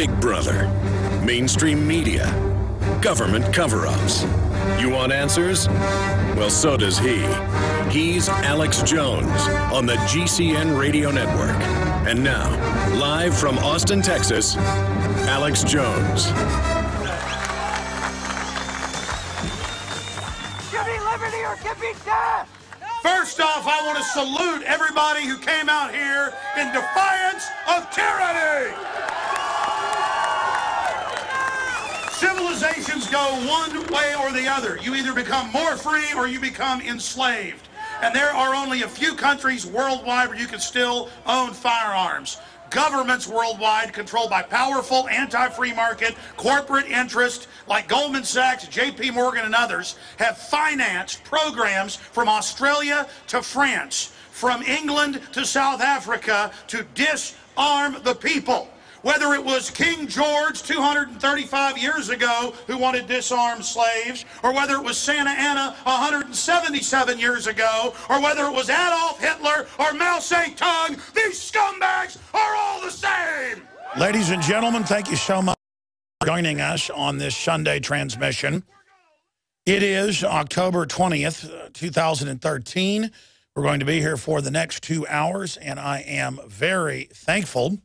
Big Brother, mainstream media, government cover ups. You want answers? Well, so does he. He's Alex Jones on the GCN Radio Network. And now, live from Austin, Texas, Alex Jones. Give me liberty or give me death! First off, I want to salute everybody who came out here in defiance of tyranny. Civilizations go one way or the other. You either become more free or you become enslaved. And there are only a few countries worldwide where you can still own firearms. Governments worldwide, controlled by powerful anti-free market corporate interests like Goldman Sachs, JP Morgan, and others, have financed programs from Australia to France, from England to South Africa to disarm the people. Whether it was King George 235 years ago who wanted disarmed slaves, or whether it was Santa Anna 177 years ago, or whether it was Adolf Hitler or Mao Zedong, these scumbags are all the same. Ladies and gentlemen, thank you so much for joining us on this Sunday transmission. It is October 20th, 2013. We're going to be here for the next two hours, and I am very thankful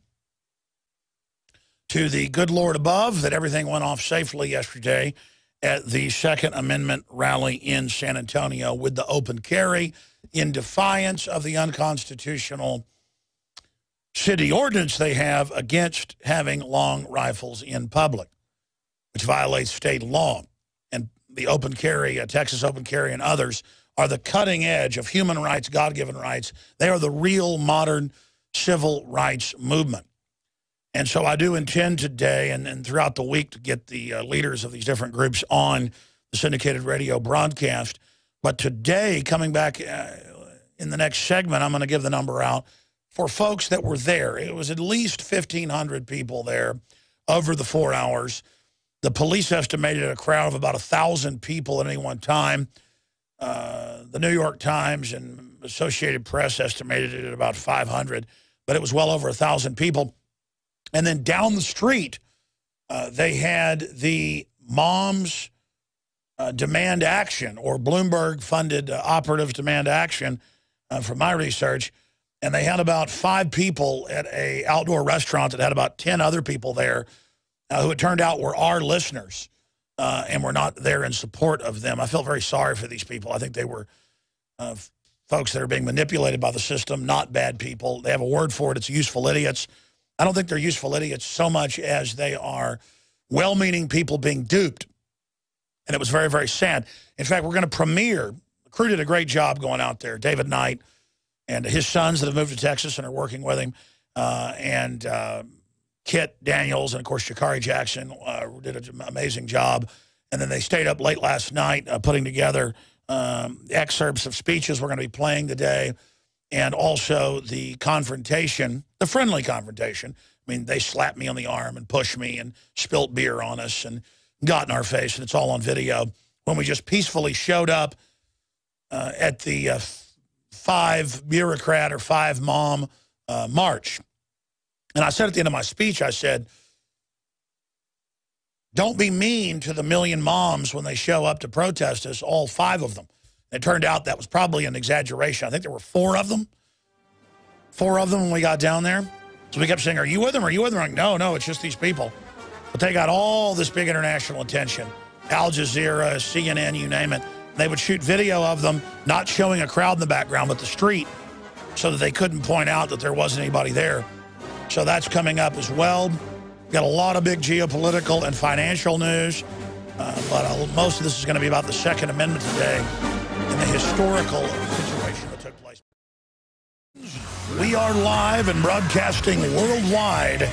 to the good Lord above that everything went off safely yesterday at the Second Amendment rally in San Antonio with the open carry in defiance of the unconstitutional city ordinance they have against having long rifles in public, which violates state law. And the open carry, uh, Texas open carry and others are the cutting edge of human rights, God-given rights. They are the real modern civil rights movement. And so I do intend today and, and throughout the week to get the uh, leaders of these different groups on the syndicated radio broadcast. But today, coming back uh, in the next segment, I'm going to give the number out for folks that were there. It was at least 1,500 people there over the four hours. The police estimated a crowd of about 1,000 people at any one time. Uh, the New York Times and Associated Press estimated it at about 500, but it was well over 1,000 people. And then down the street, uh, they had the Moms uh, Demand Action or Bloomberg-funded uh, operatives demand action uh, from my research. And they had about five people at a outdoor restaurant that had about 10 other people there uh, who it turned out were our listeners uh, and were not there in support of them. I felt very sorry for these people. I think they were folks that are being manipulated by the system, not bad people. They have a word for it. It's useful idiots. I don't think they're useful idiots so much as they are well-meaning people being duped. And it was very, very sad. In fact, we're going to premiere. The Crew did a great job going out there. David Knight and his sons that have moved to Texas and are working with him. Uh, and uh, Kit Daniels and, of course, Jakari Jackson uh, did an amazing job. And then they stayed up late last night uh, putting together um, excerpts of speeches we're going to be playing today and also the confrontation, the friendly confrontation. I mean, they slapped me on the arm and pushed me and spilt beer on us and got in our face, and it's all on video, when we just peacefully showed up uh, at the uh, five bureaucrat or five mom uh, march. And I said at the end of my speech, I said, don't be mean to the million moms when they show up to protest us, all five of them. It turned out that was probably an exaggeration. I think there were four of them. Four of them when we got down there. So we kept saying, are you with them? Are you with them? Like, no, no, it's just these people. But they got all this big international attention. Al Jazeera, CNN, you name it. They would shoot video of them, not showing a crowd in the background, but the street, so that they couldn't point out that there wasn't anybody there. So that's coming up as well. Got a lot of big geopolitical and financial news. Uh, but uh, most of this is going to be about the Second Amendment today and the historical situation that took place. We are live and broadcasting worldwide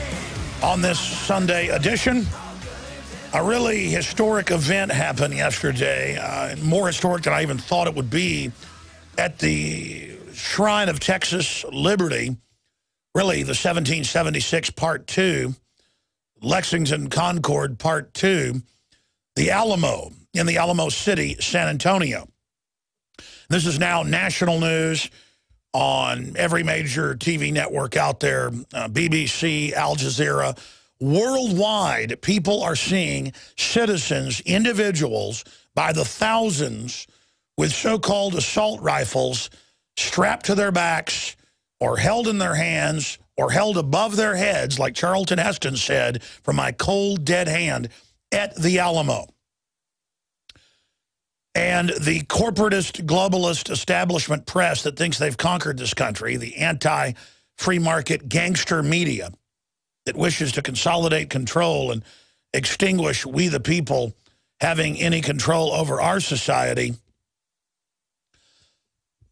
on this Sunday edition. A really historic event happened yesterday, uh, more historic than I even thought it would be, at the Shrine of Texas Liberty, really the 1776 Part 2, Lexington Concord Part 2, the Alamo in the Alamo City, San Antonio. This is now national news on every major TV network out there, uh, BBC, Al Jazeera, Worldwide, people are seeing citizens, individuals, by the thousands with so-called assault rifles strapped to their backs or held in their hands or held above their heads, like Charlton Heston said, from my cold, dead hand at the Alamo. And the corporatist, globalist establishment press that thinks they've conquered this country, the anti-free market gangster media that wishes to consolidate control and extinguish we the people having any control over our society.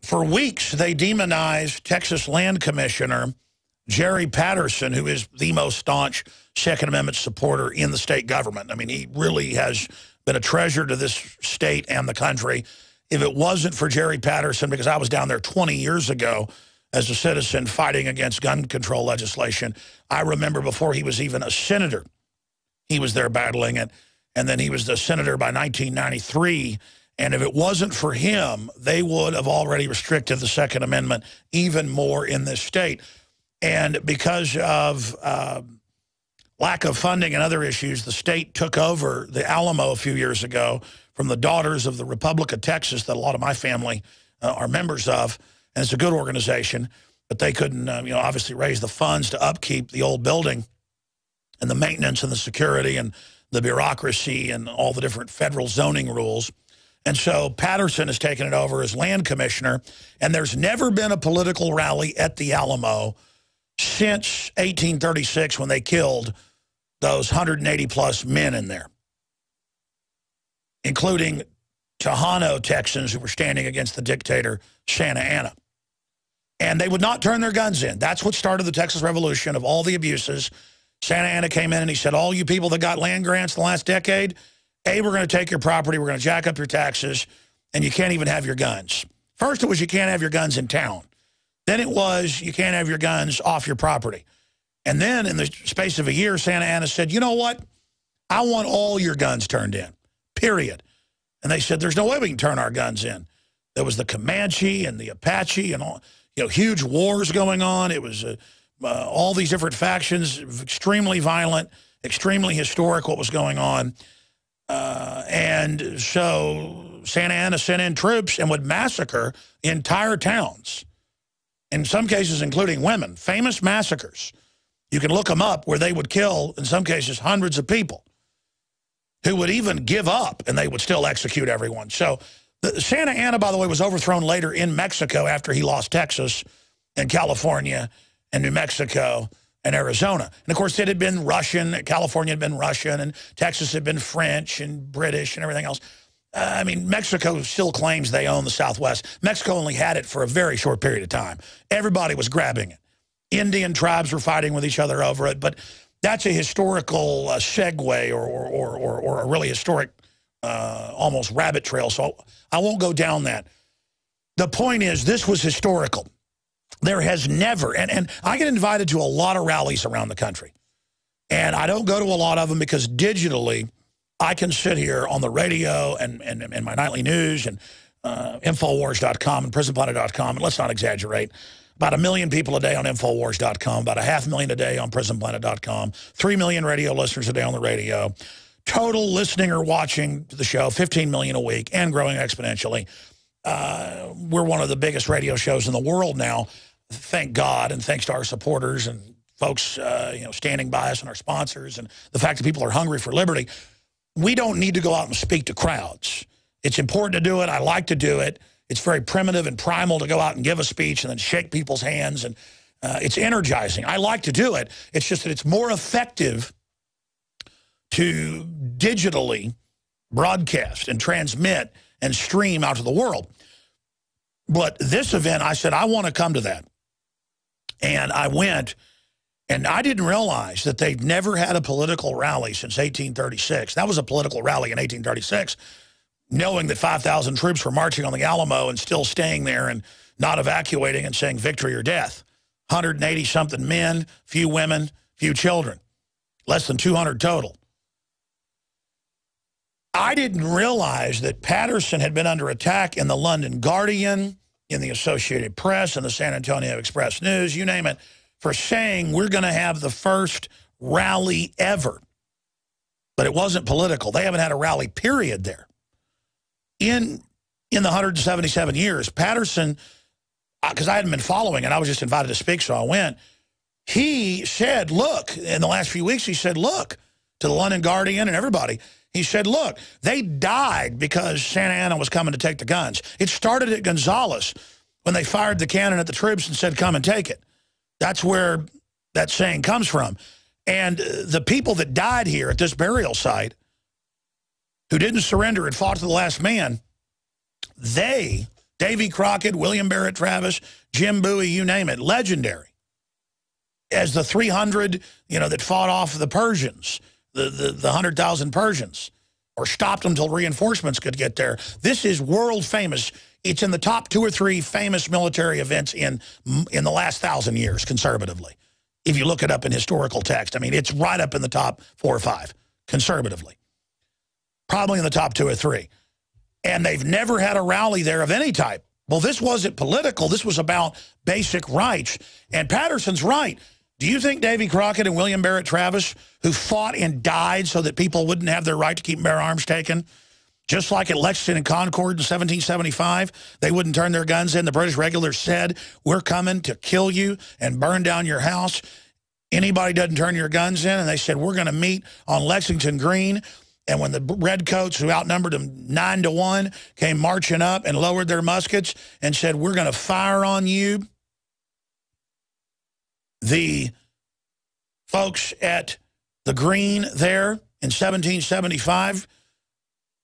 For weeks, they demonized Texas Land Commissioner Jerry Patterson, who is the most staunch Second Amendment supporter in the state government. I mean, he really has been a treasure to this state and the country. If it wasn't for Jerry Patterson, because I was down there 20 years ago as a citizen fighting against gun control legislation, I remember before he was even a senator, he was there battling it. And then he was the senator by 1993. And if it wasn't for him, they would have already restricted the Second Amendment even more in this state. And because of uh, lack of funding and other issues, the state took over the Alamo a few years ago from the Daughters of the Republic of Texas that a lot of my family uh, are members of. And it's a good organization, but they couldn't, uh, you know, obviously raise the funds to upkeep the old building and the maintenance and the security and the bureaucracy and all the different federal zoning rules. And so Patterson has taken it over as land commissioner, and there's never been a political rally at the Alamo since 1836 when they killed those 180 plus men in there, including Tejano Texans who were standing against the dictator Santa Anna. And they would not turn their guns in. That's what started the Texas Revolution of all the abuses Santa Anna came in and he said, all you people that got land grants the last decade, A, we're going to take your property, we're going to jack up your taxes, and you can't even have your guns. First it was you can't have your guns in town. Then it was you can't have your guns off your property. And then in the space of a year, Santa Anna said, you know what? I want all your guns turned in, period. And they said, there's no way we can turn our guns in. There was the Comanche and the Apache and all, you know, huge wars going on. It was a uh, all these different factions, extremely violent, extremely historic what was going on. Uh, and so Santa Anna sent in troops and would massacre entire towns, in some cases including women, famous massacres. You can look them up where they would kill, in some cases, hundreds of people who would even give up and they would still execute everyone. So the, Santa Anna, by the way, was overthrown later in Mexico after he lost Texas and California and New Mexico and Arizona. And, of course, it had been Russian. California had been Russian, and Texas had been French and British and everything else. Uh, I mean, Mexico still claims they own the Southwest. Mexico only had it for a very short period of time. Everybody was grabbing it. Indian tribes were fighting with each other over it. But that's a historical uh, segue or, or, or, or, a really historic, uh, almost rabbit trail. So I won't go down that. The point is, this was historical. There has never, and, and I get invited to a lot of rallies around the country. And I don't go to a lot of them because digitally, I can sit here on the radio and, and, and my nightly news and uh, Infowars.com and PrisonPlanet.com. And let's not exaggerate. About a million people a day on Infowars.com, about a half million a day on PrisonPlanet.com, three million radio listeners a day on the radio. Total listening or watching the show, 15 million a week and growing exponentially. Uh, we're one of the biggest radio shows in the world now thank God and thanks to our supporters and folks, uh, you know, standing by us and our sponsors and the fact that people are hungry for liberty, we don't need to go out and speak to crowds. It's important to do it. I like to do it. It's very primitive and primal to go out and give a speech and then shake people's hands. And uh, it's energizing. I like to do it. It's just that it's more effective to digitally broadcast and transmit and stream out to the world. But this event, I said, I want to come to that. And I went, and I didn't realize that they'd never had a political rally since 1836. That was a political rally in 1836, knowing that 5,000 troops were marching on the Alamo and still staying there and not evacuating and saying victory or death. 180-something men, few women, few children, less than 200 total. I didn't realize that Patterson had been under attack in the London Guardian, in the Associated Press in the San Antonio Express News, you name it, for saying we're going to have the first rally ever. But it wasn't political. They haven't had a rally, period, there. In, in the 177 years, Patterson, because uh, I hadn't been following and I was just invited to speak, so I went. He said, look, in the last few weeks, he said, look, to the London Guardian and everybody, he said, look, they died because Santa Anna was coming to take the guns. It started at Gonzales when they fired the cannon at the troops and said, come and take it. That's where that saying comes from. And the people that died here at this burial site who didn't surrender and fought to the last man, they, Davy Crockett, William Barrett Travis, Jim Bowie, you name it, legendary. As the 300, you know, that fought off the Persians, the, the, the 100,000 Persians, or stopped them until reinforcements could get there. This is world famous. It's in the top two or three famous military events in, in the last thousand years, conservatively if you look it up in historical text. I mean, it's right up in the top four or five, conservatively. Probably in the top two or three. And they've never had a rally there of any type. Well, this wasn't political. This was about basic rights. And Patterson's right. Do you think Davy Crockett and William Barrett Travis, who fought and died so that people wouldn't have their right to keep bear arms taken, just like at Lexington and Concord in 1775, they wouldn't turn their guns in. The British regulars said, we're coming to kill you and burn down your house. Anybody doesn't turn your guns in. And they said, we're going to meet on Lexington Green. And when the redcoats, who outnumbered them nine to one, came marching up and lowered their muskets and said, we're going to fire on you, the folks at the Green there in 1775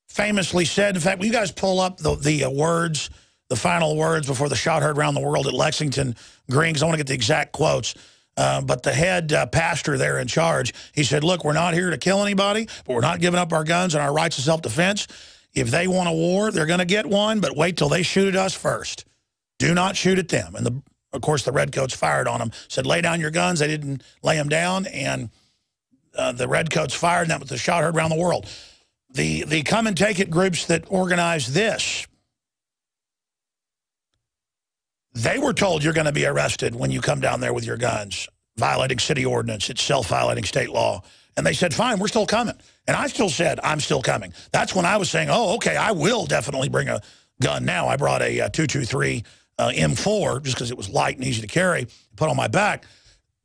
famously said, in fact, will you guys pull up the, the uh, words, the final words before the shot heard around the world at Lexington Green, because I want to get the exact quotes. Uh, but the head uh, pastor there in charge, he said, look, we're not here to kill anybody, but we're not giving up our guns and our rights of self-defense. If they want a war, they're going to get one, but wait till they shoot at us first. Do not shoot at them. And, the, of course, the redcoats fired on them, said, lay down your guns. They didn't lay them down, and uh, the redcoats fired, and that was the shot heard around the world the, the come and take it groups that organized this, they were told you're going to be arrested when you come down there with your guns, violating city ordinance. It's self-violating state law. And they said, fine, we're still coming. And I still said, I'm still coming. That's when I was saying, oh, okay, I will definitely bring a gun now. I brought a, a 223 uh, M4 just because it was light and easy to carry, put on my back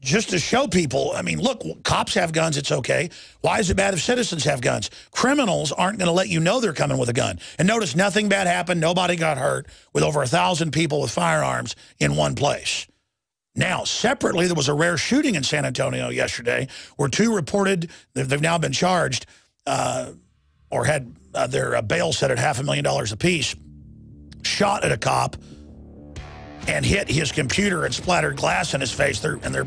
just to show people, I mean, look, cops have guns, it's okay. Why is it bad if citizens have guns? Criminals aren't going to let you know they're coming with a gun. And notice nothing bad happened, nobody got hurt, with over a 1,000 people with firearms in one place. Now, separately, there was a rare shooting in San Antonio yesterday where two reported, they've now been charged uh, or had uh, their uh, bail set at half a million dollars apiece, shot at a cop and hit his computer and splattered glass in his face. And they're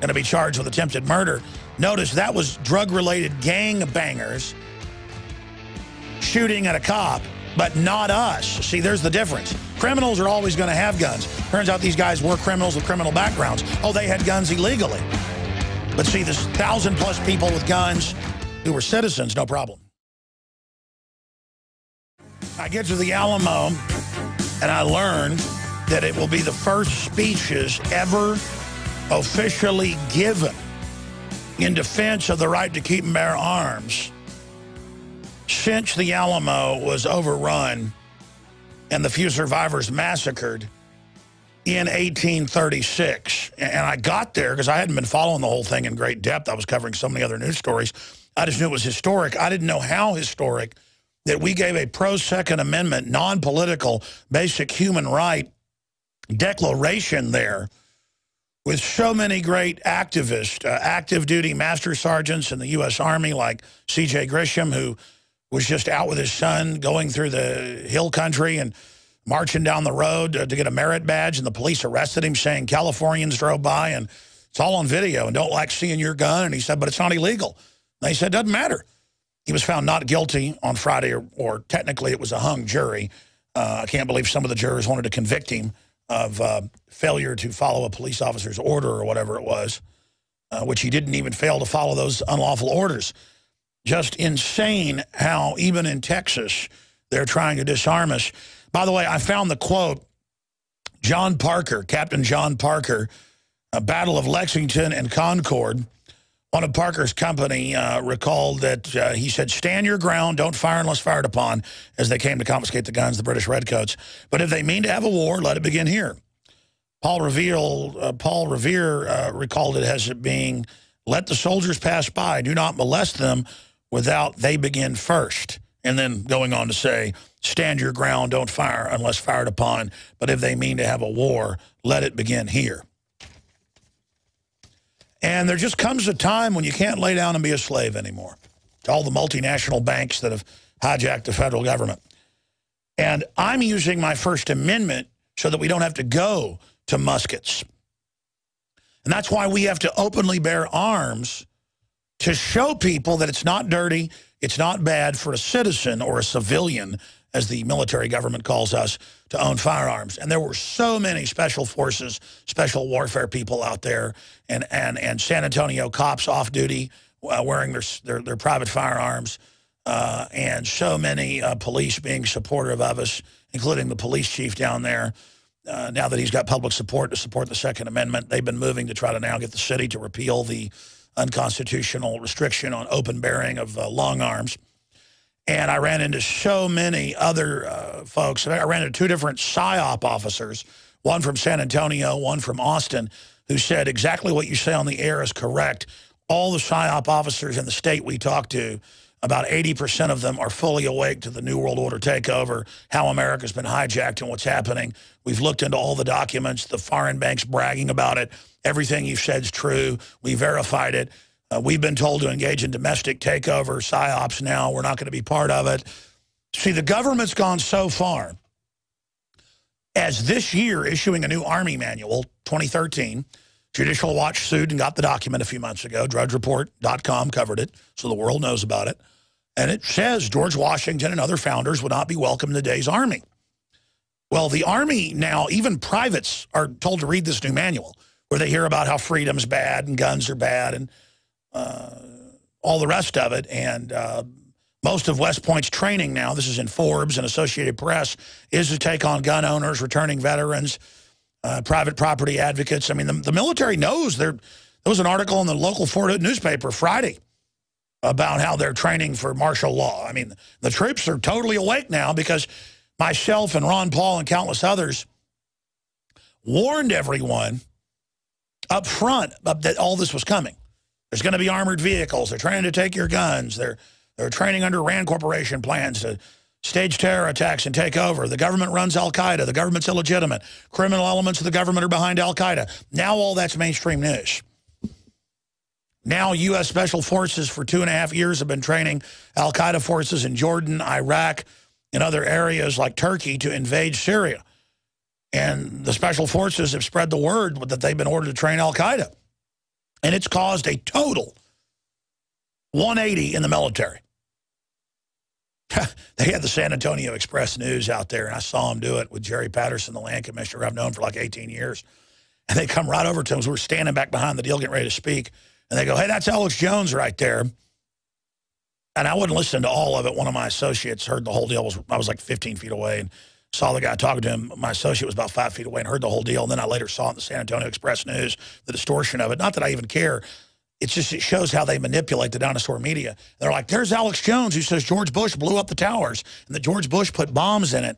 going to be charged with attempted murder. Notice that was drug-related gang bangers shooting at a cop, but not us. See, there's the difference. Criminals are always going to have guns. Turns out these guys were criminals with criminal backgrounds. Oh, they had guns illegally. But see, this thousand-plus people with guns who were citizens, no problem. I get to the Alamo, and I learn that it will be the first speeches ever officially given in defense of the right to keep and bear arms since the Alamo was overrun and the few survivors massacred in 1836. And I got there because I hadn't been following the whole thing in great depth. I was covering so many other news stories. I just knew it was historic. I didn't know how historic that we gave a pro-Second Amendment, non-political, basic human right declaration there with so many great activists, uh, active duty master sergeants in the U.S. Army like C.J. Grisham, who was just out with his son going through the hill country and marching down the road to, to get a merit badge, and the police arrested him saying Californians drove by, and it's all on video, and don't like seeing your gun. And he said, but it's not illegal. And they said, doesn't matter. He was found not guilty on Friday, or, or technically it was a hung jury. Uh, I can't believe some of the jurors wanted to convict him of uh, failure to follow a police officer's order or whatever it was, uh, which he didn't even fail to follow those unlawful orders. Just insane how even in Texas, they're trying to disarm us. By the way, I found the quote, John Parker, Captain John Parker, a Battle of Lexington and Concord, one of Parker's company uh, recalled that uh, he said, stand your ground, don't fire unless fired upon, as they came to confiscate the guns, the British Redcoats. But if they mean to have a war, let it begin here. Paul Revere, uh, Paul Revere uh, recalled it as it being, let the soldiers pass by, do not molest them without they begin first. And then going on to say, stand your ground, don't fire unless fired upon. But if they mean to have a war, let it begin here. And there just comes a time when you can't lay down and be a slave anymore to all the multinational banks that have hijacked the federal government. And I'm using my First Amendment so that we don't have to go to muskets. And that's why we have to openly bear arms to show people that it's not dirty, it's not bad for a citizen or a civilian, as the military government calls us, to own firearms. And there were so many special forces, special warfare people out there, and, and, and San Antonio cops off duty uh, wearing their, their, their, private firearms, uh, and so many uh, police being supportive of us, including the police chief down there. Uh, now that he's got public support to support the Second Amendment, they've been moving to try to now get the city to repeal the unconstitutional restriction on open bearing of uh, long arms. And I ran into so many other uh, folks. I ran into two different PSYOP officers, one from San Antonio, one from Austin, who said exactly what you say on the air is correct. All the PSYOP officers in the state we talked to, about 80% of them are fully awake to the New World Order takeover, how America's been hijacked and what's happening. We've looked into all the documents, the foreign banks bragging about it. Everything you've said is true. We verified it. Uh, we've been told to engage in domestic takeover, psyops now. We're not going to be part of it. See, the government's gone so far as this year issuing a new Army manual, 2013. Judicial Watch sued and got the document a few months ago. DrudgeReport.com covered it, so the world knows about it. And it says George Washington and other founders would not be welcome in today's Army. Well, the Army now, even privates are told to read this new manual where they hear about how freedom's bad and guns are bad and all the rest of it. And uh, most of West Point's training now, this is in Forbes and Associated Press, is to take on gun owners, returning veterans, uh, private property advocates. I mean, the, the military knows. There, there was an article in the local Fort Hood newspaper Friday about how they're training for martial law. I mean, the troops are totally awake now because myself and Ron Paul and countless others warned everyone up front that all this was coming. There's going to be armored vehicles. They're trying to take your guns. They're, they're training under Rand Corporation plans to stage terror attacks and take over. The government runs al-Qaeda. The government's illegitimate. Criminal elements of the government are behind al-Qaeda. Now all that's mainstream news. Now U.S. Special Forces for two and a half years have been training al-Qaeda forces in Jordan, Iraq, and other areas like Turkey to invade Syria. And the Special Forces have spread the word that they've been ordered to train al-Qaeda. And it's caused a total 180 in the military. they had the San Antonio Express News out there, and I saw them do it with Jerry Patterson, the land commissioner I've known for like 18 years. And they come right over to him. us. We're standing back behind the deal getting ready to speak. And they go, hey, that's Alex Jones right there. And I wouldn't listen to all of it. One of my associates heard the whole deal. Was I was like 15 feet away and saw the guy talking to him. My associate was about five feet away and heard the whole deal. And then I later saw it in the San Antonio Express News, the distortion of it. Not that I even care. It's just, it shows how they manipulate the dinosaur media. They're like, there's Alex Jones who says George Bush blew up the towers and that George Bush put bombs in it.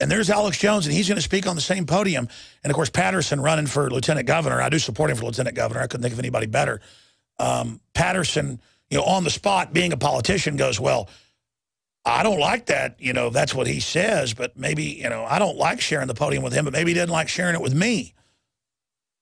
And there's Alex Jones, and he's going to speak on the same podium. And, of course, Patterson running for lieutenant governor. I do support him for lieutenant governor. I couldn't think of anybody better. Um, Patterson, you know, on the spot, being a politician, goes, well, I don't like that, you know, that's what he says, but maybe, you know, I don't like sharing the podium with him, but maybe he doesn't like sharing it with me.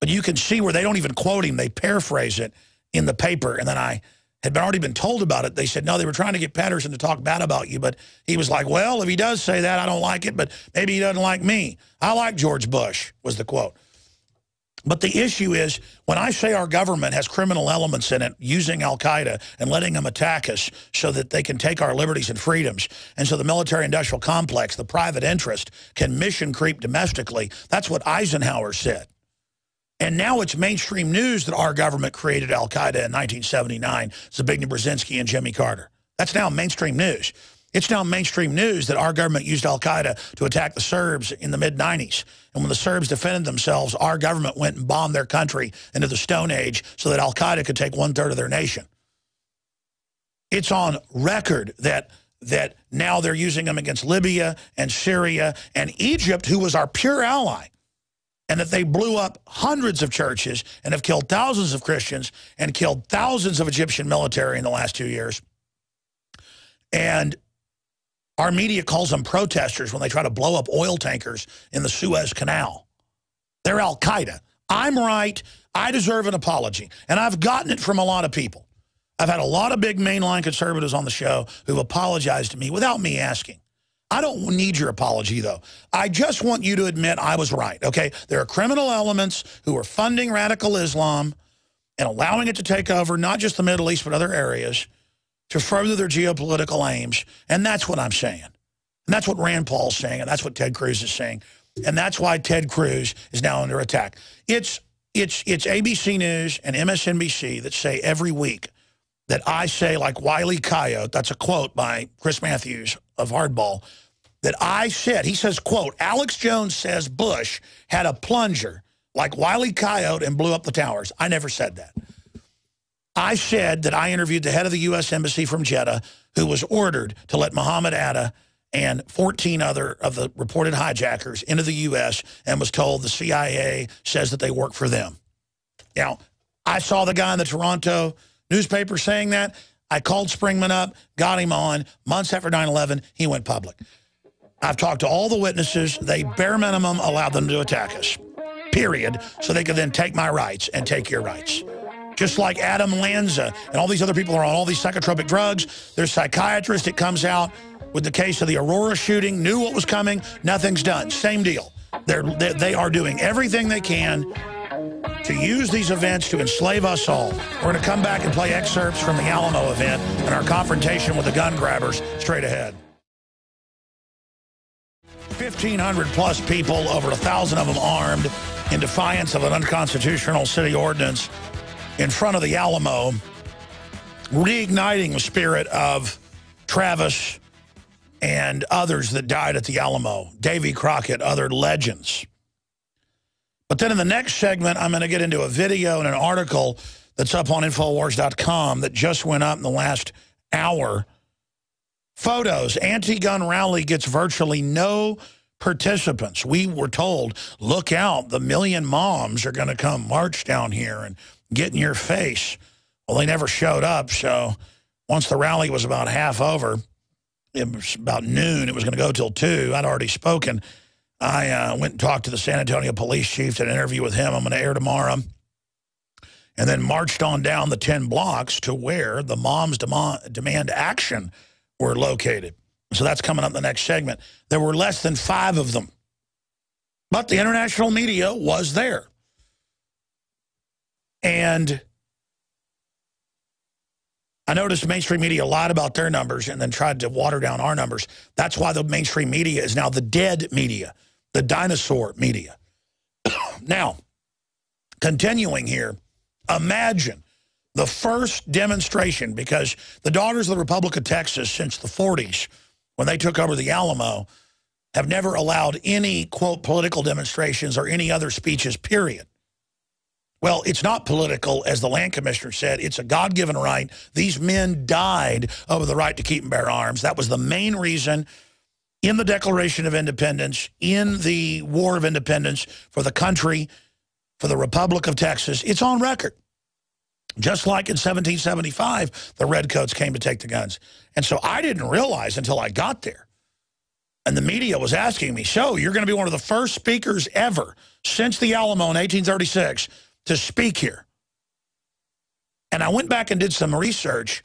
But you can see where they don't even quote him. They paraphrase it in the paper. And then I had been already been told about it. They said, no, they were trying to get Patterson to talk bad about you. But he was like, well, if he does say that, I don't like it, but maybe he doesn't like me. I like George Bush, was the quote. But the issue is, when I say our government has criminal elements in it, using al-Qaeda and letting them attack us so that they can take our liberties and freedoms, and so the military-industrial complex, the private interest, can mission creep domestically, that's what Eisenhower said. And now it's mainstream news that our government created al-Qaeda in 1979, Zbigniew Brzezinski and Jimmy Carter. That's now mainstream news. It's now mainstream news that our government used al-Qaeda to attack the Serbs in the mid-90s. And when the Serbs defended themselves, our government went and bombed their country into the Stone Age so that al-Qaeda could take one-third of their nation. It's on record that that now they're using them against Libya and Syria and Egypt, who was our pure ally, and that they blew up hundreds of churches and have killed thousands of Christians and killed thousands of Egyptian military in the last two years. And our media calls them protesters when they try to blow up oil tankers in the Suez Canal. They're al-Qaeda. I'm right. I deserve an apology. And I've gotten it from a lot of people. I've had a lot of big mainline conservatives on the show who've apologized to me without me asking. I don't need your apology, though. I just want you to admit I was right, okay? There are criminal elements who are funding radical Islam and allowing it to take over not just the Middle East but other areas to further their geopolitical aims. And that's what I'm saying. And that's what Rand Paul's saying, and that's what Ted Cruz is saying. And that's why Ted Cruz is now under attack. It's, it's, it's ABC News and MSNBC that say every week that I say, like Wiley Coyote, that's a quote by Chris Matthews of Hardball, that I said, he says, quote, Alex Jones says Bush had a plunger like Wiley Coyote and blew up the towers. I never said that. I said that I interviewed the head of the U.S. Embassy from Jeddah who was ordered to let Mohammed Atta and 14 other of the reported hijackers into the U.S. and was told the CIA says that they work for them. Now, I saw the guy in the Toronto newspaper saying that. I called Springmann up, got him on. Months after 9-11, he went public. I've talked to all the witnesses. They bare minimum allowed them to attack us, period, so they could then take my rights and take your rights just like Adam Lanza and all these other people are on all these psychotropic drugs. There's psychiatrist that comes out with the case of the Aurora shooting, knew what was coming, nothing's done. Same deal. They're, they are doing everything they can to use these events to enslave us all. We're going to come back and play excerpts from the Alamo event and our confrontation with the gun grabbers straight ahead. 1,500 plus people, over a 1,000 of them armed, in defiance of an unconstitutional city ordinance in front of the Alamo, reigniting the spirit of Travis and others that died at the Alamo, Davy Crockett, other legends. But then in the next segment, I'm going to get into a video and an article that's up on Infowars.com that just went up in the last hour. Photos, anti-gun rally gets virtually no participants. We were told, look out, the million moms are going to come march down here and get in your face. Well, they never showed up, so once the rally was about half over, it was about noon, it was going to go till 2. I'd already spoken. I uh, went and talked to the San Antonio police chief, did an interview with him. I'm going to air tomorrow. And then marched on down the 10 blocks to where the moms demand, demand action were located. So that's coming up in the next segment. There were less than five of them. But the international media was there. And I noticed mainstream media lied about their numbers and then tried to water down our numbers. That's why the mainstream media is now the dead media, the dinosaur media. now, continuing here, imagine the first demonstration, because the Daughters of the Republic of Texas since the 40s, when they took over the Alamo, have never allowed any, quote, political demonstrations or any other speeches, period. Well, it's not political, as the land commissioner said. It's a God-given right. These men died over the right to keep and bear arms. That was the main reason in the Declaration of Independence, in the War of Independence for the country, for the Republic of Texas. It's on record. Just like in 1775, the Redcoats came to take the guns. And so I didn't realize until I got there. And the media was asking me, so you're going to be one of the first speakers ever since the Alamo in 1836 to speak here. And I went back and did some research.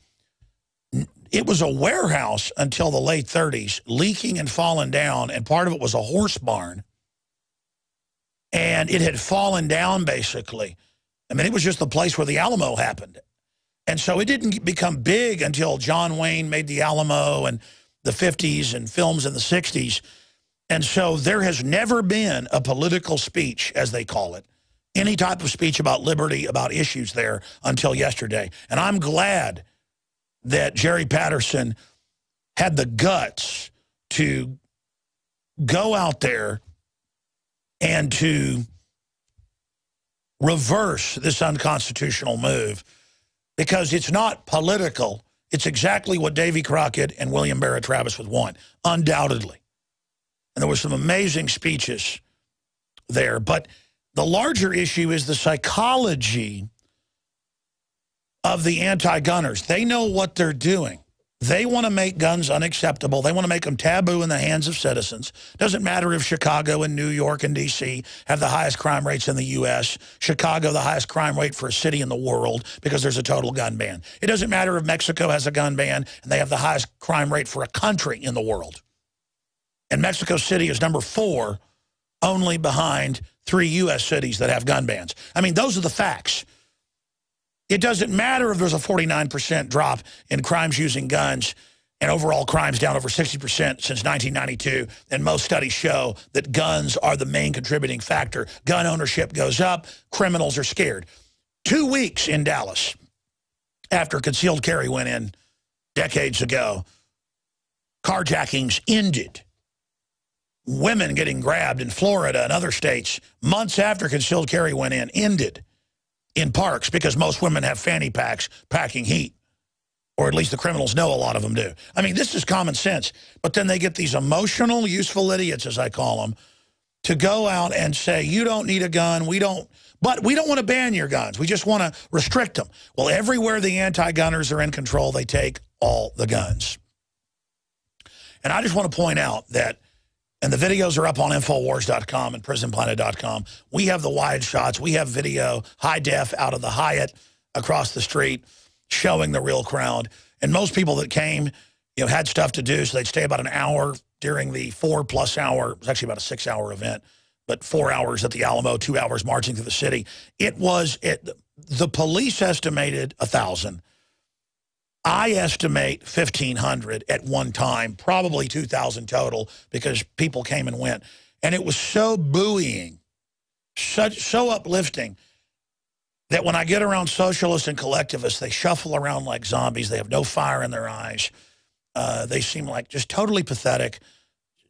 It was a warehouse until the late 30s, leaking and falling down, and part of it was a horse barn. And it had fallen down, basically. I mean, it was just the place where the Alamo happened. And so it didn't become big until John Wayne made the Alamo and the 50s and films in the 60s. And so there has never been a political speech, as they call it, any type of speech about liberty, about issues there until yesterday. And I'm glad that Jerry Patterson had the guts to go out there and to reverse this unconstitutional move because it's not political. It's exactly what Davy Crockett and William Barrett Travis would want, undoubtedly. And there were some amazing speeches there. But the larger issue is the psychology of the anti-gunners. They know what they're doing. They want to make guns unacceptable. They want to make them taboo in the hands of citizens. Doesn't matter if Chicago and New York and D.C. have the highest crime rates in the U.S. Chicago, the highest crime rate for a city in the world because there's a total gun ban. It doesn't matter if Mexico has a gun ban and they have the highest crime rate for a country in the world. And Mexico City is number four, only behind three U.S. cities that have gun bans. I mean, those are the facts. It doesn't matter if there's a 49% drop in crimes using guns and overall crimes down over 60% since 1992. And most studies show that guns are the main contributing factor. Gun ownership goes up. Criminals are scared. Two weeks in Dallas after concealed carry went in decades ago, carjackings ended. Women getting grabbed in Florida and other states months after concealed carry went in ended in parks because most women have fanny packs packing heat. Or at least the criminals know a lot of them do. I mean, this is common sense. But then they get these emotional, useful idiots, as I call them, to go out and say, you don't need a gun, we don't, but we don't want to ban your guns. We just want to restrict them. Well, everywhere the anti-gunners are in control, they take all the guns. And I just want to point out that and the videos are up on Infowars.com and PrisonPlanet.com. We have the wide shots. We have video, high def, out of the Hyatt across the street, showing the real crowd. And most people that came, you know, had stuff to do, so they'd stay about an hour during the four-plus hour, it was actually about a six-hour event, but four hours at the Alamo, two hours marching through the city. It was, it, the police estimated a 1,000. I estimate 1,500 at one time, probably 2,000 total, because people came and went. And it was so buoying, such, so uplifting, that when I get around socialists and collectivists, they shuffle around like zombies. They have no fire in their eyes. Uh, they seem like just totally pathetic,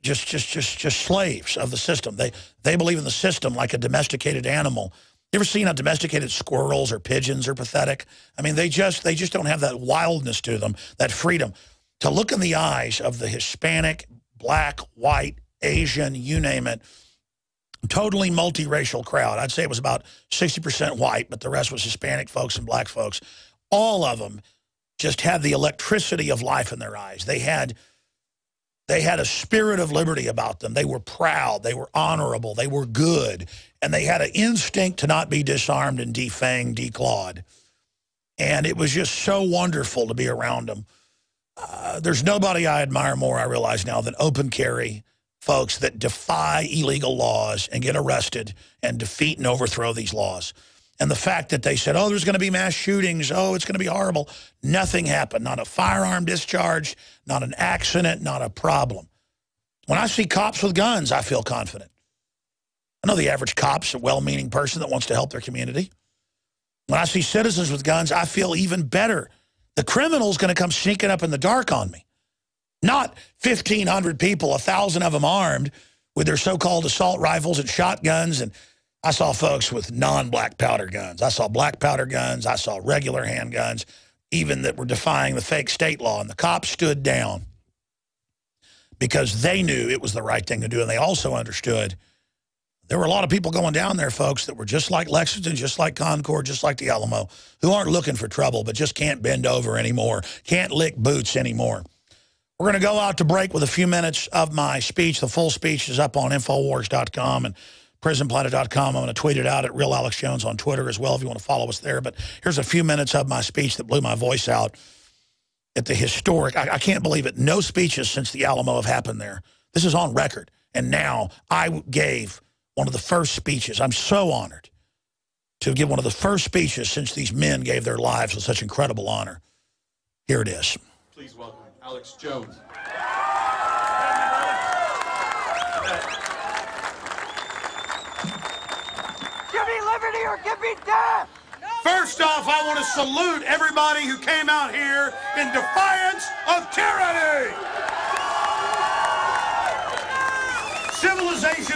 just, just, just, just slaves of the system. They, they believe in the system like a domesticated animal you ever seen how domesticated squirrels or pigeons are pathetic? I mean, they just they just don't have that wildness to them, that freedom. To look in the eyes of the Hispanic, black, white, Asian, you name it, totally multiracial crowd. I'd say it was about 60% white, but the rest was Hispanic folks and black folks. All of them just had the electricity of life in their eyes. They had they had a spirit of liberty about them. They were proud. They were honorable. They were good. And they had an instinct to not be disarmed and defanged, declawed. And it was just so wonderful to be around them. Uh, there's nobody I admire more, I realize now, than open carry folks that defy illegal laws and get arrested and defeat and overthrow these laws. And the fact that they said, oh, there's going to be mass shootings, oh, it's going to be horrible. Nothing happened. Not a firearm discharge, not an accident, not a problem. When I see cops with guns, I feel confident. I know the average cop's a well-meaning person that wants to help their community. When I see citizens with guns, I feel even better. The criminal's going to come sneaking up in the dark on me. Not 1,500 people, a 1,000 of them armed with their so-called assault rifles and shotguns and I saw folks with non-black powder guns. I saw black powder guns. I saw regular handguns, even that were defying the fake state law. And the cops stood down because they knew it was the right thing to do. And they also understood there were a lot of people going down there, folks, that were just like Lexington, just like Concord, just like the Alamo, who aren't looking for trouble, but just can't bend over anymore, can't lick boots anymore. We're going to go out to break with a few minutes of my speech. The full speech is up on Infowars.com. And prisonplanet.com. I'm going to tweet it out at Real Alex Jones on Twitter as well if you want to follow us there. But here's a few minutes of my speech that blew my voice out at the historic. I, I can't believe it. No speeches since the Alamo have happened there. This is on record. And now I gave one of the first speeches. I'm so honored to give one of the first speeches since these men gave their lives with such incredible honor. Here it is. Please welcome Alex Jones. Give me liberty or give me death! First off, I want to salute everybody who came out here in defiance of tyranny.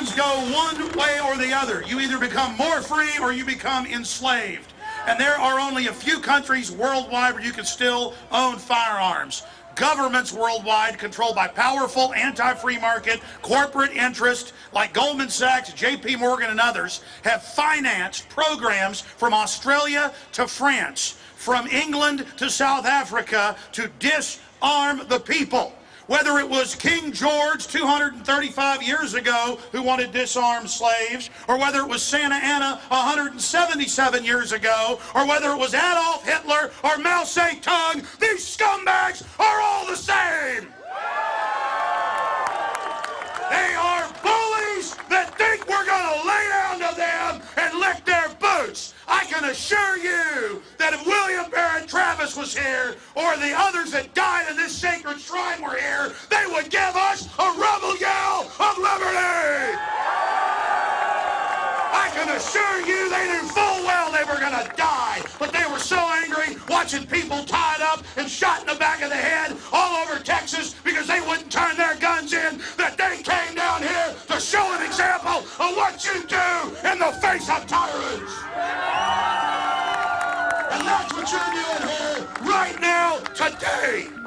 Guns go one way or the other. You either become more free or you become enslaved. And there are only a few countries worldwide where you can still own firearms. Governments worldwide controlled by powerful anti-free market corporate interests like Goldman Sachs, JP Morgan and others have financed programs from Australia to France, from England to South Africa to disarm the people whether it was King George 235 years ago who wanted disarmed slaves, or whether it was Santa Anna 177 years ago, or whether it was Adolf Hitler or Mao Zedong, these scumbags are all the same. They are bullies that think we're going to lay down to them and lick their boots. I can assure you that if William Barrett Travis was here, or the others that died in this sacred shrine were here, they would give us a rebel yell of liberty! I can assure you they knew full well they were going to die, but they were so angry watching people tied up and shot in the back of the head all over Texas because they wouldn't turn their guns in that they came down here to show an example of what you do in the face of tyrants. And that's what you're doing here right now, today.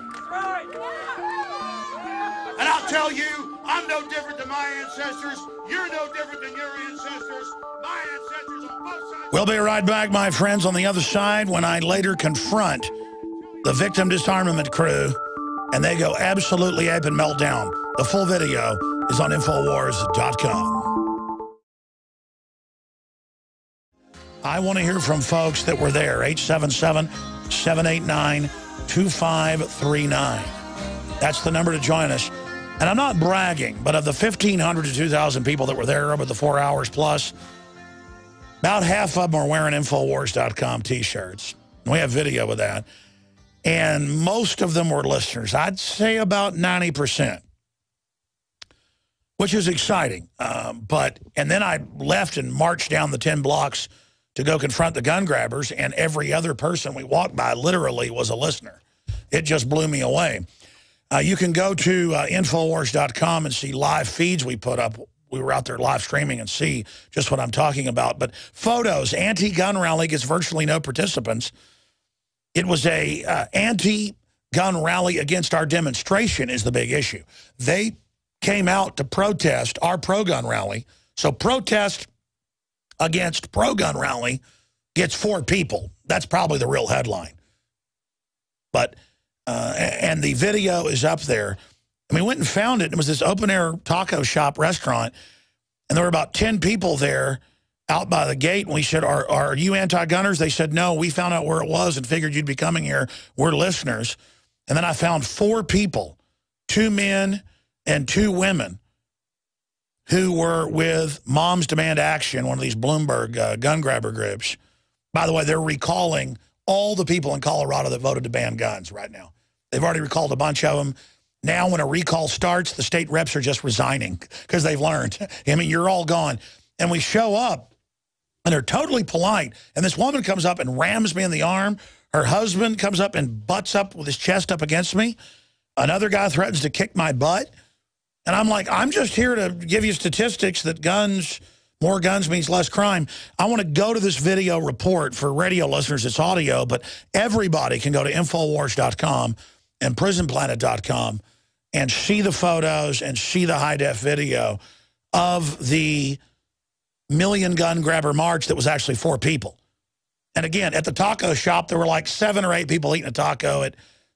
And I'll tell you, I'm no different than my ancestors. You're no different than your ancestors. My ancestors on both sides. We'll be right back, my friends, on the other side when I later confront the victim disarmament crew and they go absolutely ape and meltdown. The full video is on Infowars.com. I want to hear from folks that were there. 877 789 2539. That's the number to join us. And I'm not bragging, but of the 1,500 to 2,000 people that were there over the four hours plus, about half of them are wearing Infowars.com t-shirts. We have video of that. And most of them were listeners. I'd say about 90%, which is exciting. Um, but And then I left and marched down the 10 blocks to go confront the gun grabbers, and every other person we walked by literally was a listener. It just blew me away. Uh, you can go to uh, Infowars.com and see live feeds we put up. We were out there live streaming and see just what I'm talking about. But photos, anti-gun rally gets virtually no participants. It was a uh, anti-gun rally against our demonstration is the big issue. They came out to protest our pro-gun rally. So protest against pro-gun rally gets four people. That's probably the real headline. But uh, and the video is up there. And we went and found it. It was this open-air taco shop restaurant, and there were about 10 people there out by the gate. And we said, are, are you anti-gunners? They said, no, we found out where it was and figured you'd be coming here. We're listeners. And then I found four people, two men and two women, who were with Moms Demand Action, one of these Bloomberg uh, gun grabber groups. By the way, they're recalling all the people in Colorado that voted to ban guns right now. They've already recalled a bunch of them. Now, when a recall starts, the state reps are just resigning because they've learned. I mean, you're all gone. And we show up, and they're totally polite. And this woman comes up and rams me in the arm. Her husband comes up and butts up with his chest up against me. Another guy threatens to kick my butt. And I'm like, I'm just here to give you statistics that guns, more guns means less crime. I want to go to this video report for radio listeners. It's audio, but everybody can go to Infowars.com and prisonplanet.com and see the photos and see the high-def video of the million gun grabber march that was actually four people. And again, at the taco shop, there were like seven or eight people eating a taco at,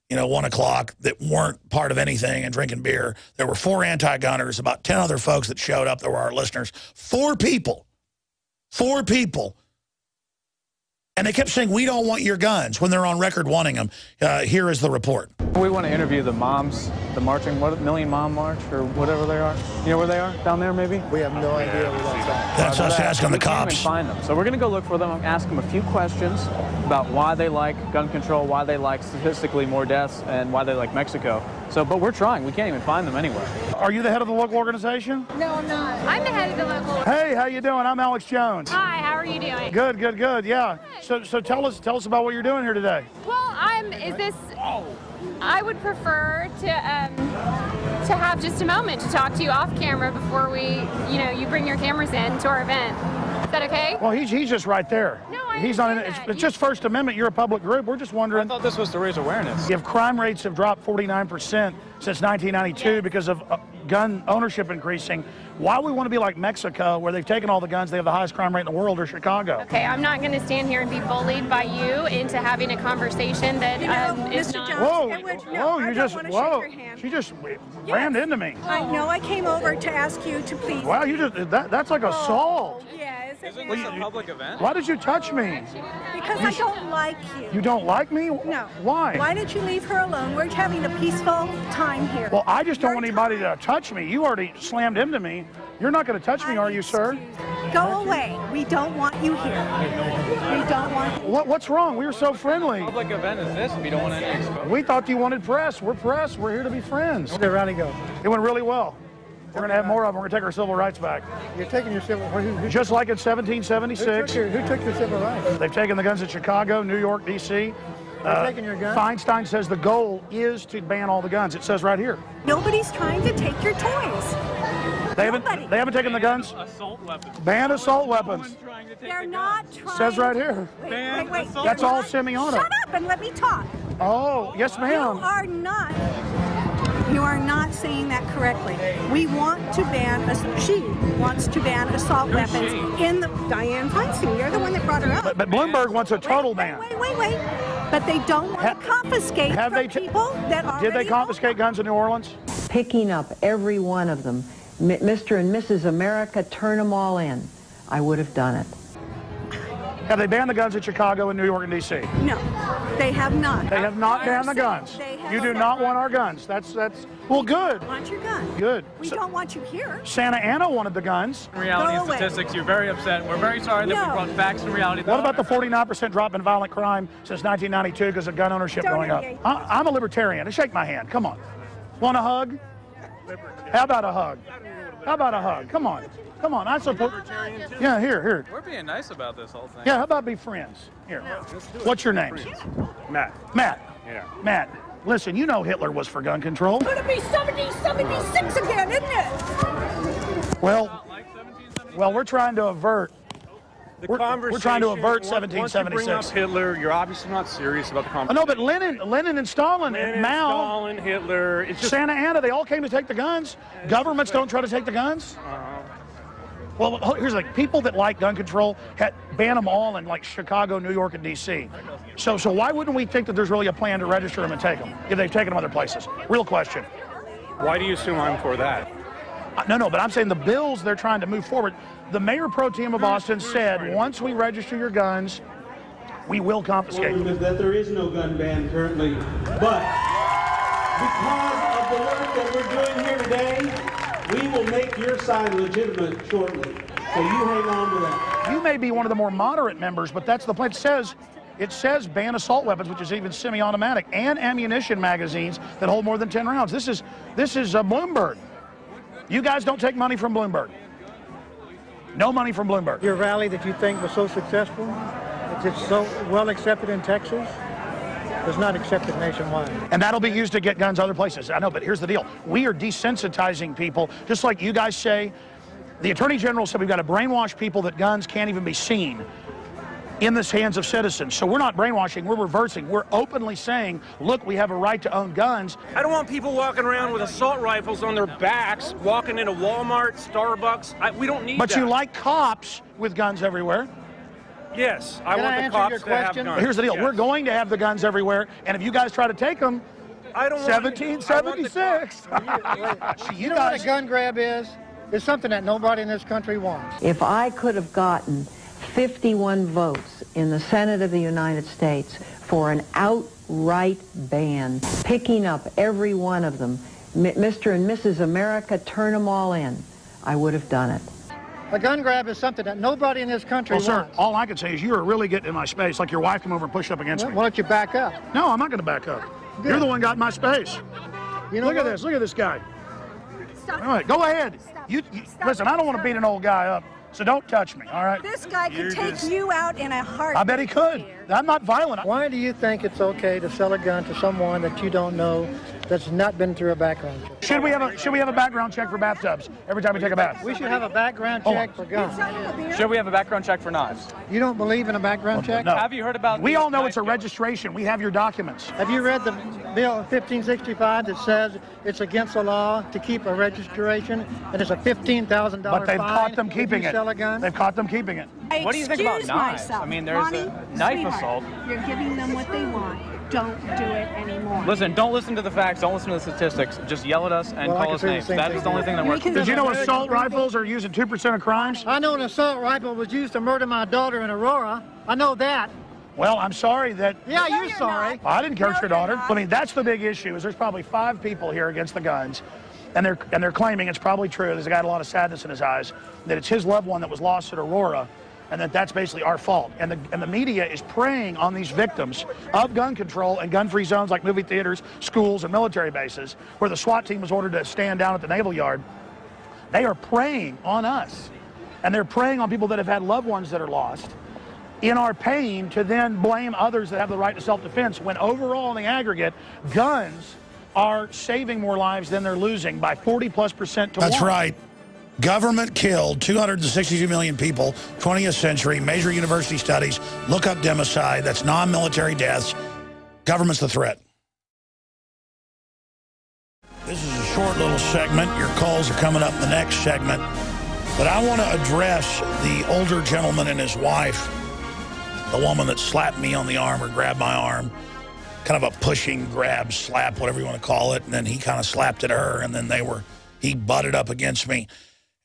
you know, one o'clock that weren't part of anything and drinking beer. There were four anti-gunners, about 10 other folks that showed up that were our listeners. Four people, four people and they kept saying, we don't want your guns when they're on record wanting them. Uh, here is the report. We want to interview the moms, the marching, what, Million Mom March or whatever they are. You know where they are? Down there, maybe? We have no idea where that's at. That's us asking the we can't cops. even find them. So we're going to go look for them and ask them a few questions about why they like gun control, why they like statistically more deaths, and why they like Mexico. So, but we're trying. We can't even find them anywhere. Are you the head of the local organization? No, I'm not. I'm the head of the local. Hey, how you doing? I'm Alex Jones. Hi, how are you doing? Good, good, good. Yeah. So, so tell us, tell us about what you're doing here today. Well, I'm. Is this? I would prefer to um, to have just a moment to talk to you off camera before we, you know, you bring your cameras in to our event. Is that okay? Well, he's, he's just right there. No, I He's on. understand It's, it's just First Amendment. You're a public group. We're just wondering. I thought this was to raise awareness. if crime rates have dropped 49% since 1992 because of uh, gun ownership increasing. Why we want to be like Mexico, where they've taken all the guns, they have the highest crime rate in the world, or Chicago? Okay, I'm not going to stand here and be bullied by you into having a conversation that You know, um, is Mr. not. Jones, Whoa! Would- no, whoa! I You don't just wanna whoa! shake your hand. She just rammed into me. I know I came over to ask you to please. Wow! You just that, that's like assault. Oh, yes. It Isn't this a public event? Why did you touch me? Because I don't like you. You don't like me? No. Why? Why don't you leave her alone? We're having a peaceful time here. Well, I just don't Your want anybody to touch me. You already slammed into me. You're not going to touch me, I'm are you, sir? Go away. We don't want you here. We don't want you. What, what's wrong? We were so friendly. Public event is this? We don't want any exposure. We thought you wanted press. We're press. We're here to be friends. How did rally go? It went really well. We're going to have more of them. We're going to take our civil rights back. You're taking your civil. Who, who, Just like in who, took 1776, your, who took your civil rights? they've taken the guns at Chicago, New York, D.C. They're uh, taking your guns? Feinstein says the goal is to ban all the guns. It says right here. Nobody's trying to take your toys. They haven't, Nobody. they haven't taken the guns. Assault weapons. Ban assault weapons. They're not trying. Says right here. Wait, Ban wait, wait. assault That's They're all not- Simeona. Shut up and let me talk. Oh, yes, ma'am. You ma'am. are not. You are not saying that correctly. We want to ban. A, she wants to ban assault weapons in the Dianne Feinstein. You're the one that brought her up. But, but Bloomberg wants a total wait, ban. Wait, wait, wait. But they don't want Ha- to confiscate have from they ta- people that already Did they confiscate guns in New Orleans? picking up every one of them. M- Mr. and Mrs. America, turn them all in. I would have done it. Have they banned the guns in Chicago and New York and D.C.? No, they have not. They have not They banned the guns. they have You do said- not want our guns. That's that's well, good. Want your guns? Good. We So- don't want you here. Santa Anna wanted the guns. Reality Go and away. statistics, you're very upset. We're very sorry that No. we brought facts and reality. What about the 49% drop in violent crime since 1992 because of gun ownership Don't going up? engage. I, I'm a libertarian. Shake my hand. Come on. Want a hug? How about a hug? How about a hug? Come on. Come on. I support. Yeah, here, here. We're being nice about this whole thing. Yeah, how about be friends? Here. What's your name? Matt. Matt. Yeah. Matt. Listen, you know Hitler was for gun control. It's going to be 70, 76 again, isn't it? Well, well, we're trying to avert. The We're- we're trying to avert conversation- once- Once you bring 1776. up Hitler, you're obviously not serious about the Oh, conversation. no, but Lenin, Lenin and Stalin Lenin, and Mao, Stalin, Hitler. It's just Santa Anna, they all came to take the guns. Governments don't try to take the guns. Uh-huh. Well, ho- here's like people that like gun control had, ban them all in like Chicago, New York, and D.C. So, so why wouldn't we think that there's really a plan to register them and take them if they've taken them other places? Real question. why do you assume I'm for that? Uh, No, no, but I'm saying the bills they're trying to move forward. The mayor pro tem of Austin said once we register your guns, we will confiscate. them. that there is no gun ban currently, but because of the work that we're doing here today, we will make your side legitimate shortly. So you hang on to that. You may be one of the more moderate members, but that's the plan. It says, it says ban assault weapons, which is even semi-automatic, and ammunition magazines that hold more than 10 rounds. This is this is uh, Bloomberg. You guys don't take money from Bloomberg. No money from Bloomberg. Your rally that you think was so successful, that it's so well accepted in Texas, was not accepted nationwide. And that'll be used to get guns other places. I know, but here's the deal. We are desensitizing people, just like you guys say. The Attorney General said we've got to brainwash people that guns can't even be seen in the hands of citizens. So we're not brainwashing, we're reversing. We're openly saying, look, we have a right to own guns. I don't want people walking around with assault rifles on their backs, walking into Walmart, Starbucks. I, we don't need But that. you like cops with guns everywhere. Yes, I Can want I the answer cops your to have question? guns. Here's the deal. Yes. We're going to have the guns everywhere. And if you guys try to take them, I don't want want the 1776. You you know what a gun grab is? It's something that nobody in this country wants. If I could have gotten 51 votes in the Senate of the United States for an outright ban, picking up every one of them, Mr. and Mrs. America, turn them all in, I would have done it. A gun grab is something that nobody in this country Well, sir, wants. all I can say is you are really getting in my space, like your wife come over and push up against Why me. why don't you back up? No, I'm not going to back up. You're the one got in my space. You know Look at this. Look at this guy. Stop. All right, go ahead. You, you listen. I don't want to beat an old guy up. So don't touch me, all right? This guy could You're take just- you out in a heartbeat. I bet he could. I'm not violent. Why do you think it's okay to sell a gun to someone that you don't know that's not been through a background check? Should we have a Should we have a background check for bathtubs every time we take a bath? We should have a background check on. for guns. Should we have a background check for knives? You don't believe in a background check? No. Have you heard about We all know it's a dealer? registration. We have your documents. Have you read the bill 1565 that says it's against the law to keep a registration and it's a $15,000 But they've fine caught them keeping it. sell a gun? They've caught them keeping it. What do you think about Excuse knives? myself. I mean, there's Ronnie, a knife assault. You're giving them what they want. Don't do it anymore. Listen, don't listen to the facts. Don't listen to the statistics. Just yell at us and Well, call can us say the names. same That thing is the only thing that works. Did you know assault rifles are used in two percent of crimes? I know an assault rifle was used to murder my daughter in Aurora. I know that. Well, I'm sorry that. Yeah, No, you're you're sorry. not. I didn't curse No, your daughter. I mean, that's the big issue. Is there's probably five people here against the guns, and they're and they're claiming it's probably true. There's a guy with a lot of sadness in his eyes that it's his loved one that was lost at Aurora, and that that's basically our fault. And the and the media is preying on these victims of gun control and gun-free zones like movie theaters, schools, and military bases, where the SWAT team was ordered to stand down at the Naval Yard. They are preying on us, and they're preying on people that have had loved ones that are lost in our pain to then blame others that have the right to self-defense when overall in the aggregate guns are saving more lives than they're losing by 40 plus percent to That's one. right. Government killed 262 million people, 20th century, major university studies. Look up democide. That's non-military deaths. Government's the threat. This is a short little segment. Your calls are coming up in the next segment. But I want to address the older gentleman and his wife, the woman that slapped me on the arm or grabbed my arm. Kind of a pushing, grab, slap, whatever you want to call it. And then he kind of slapped at her, and then they were, he butted up against me.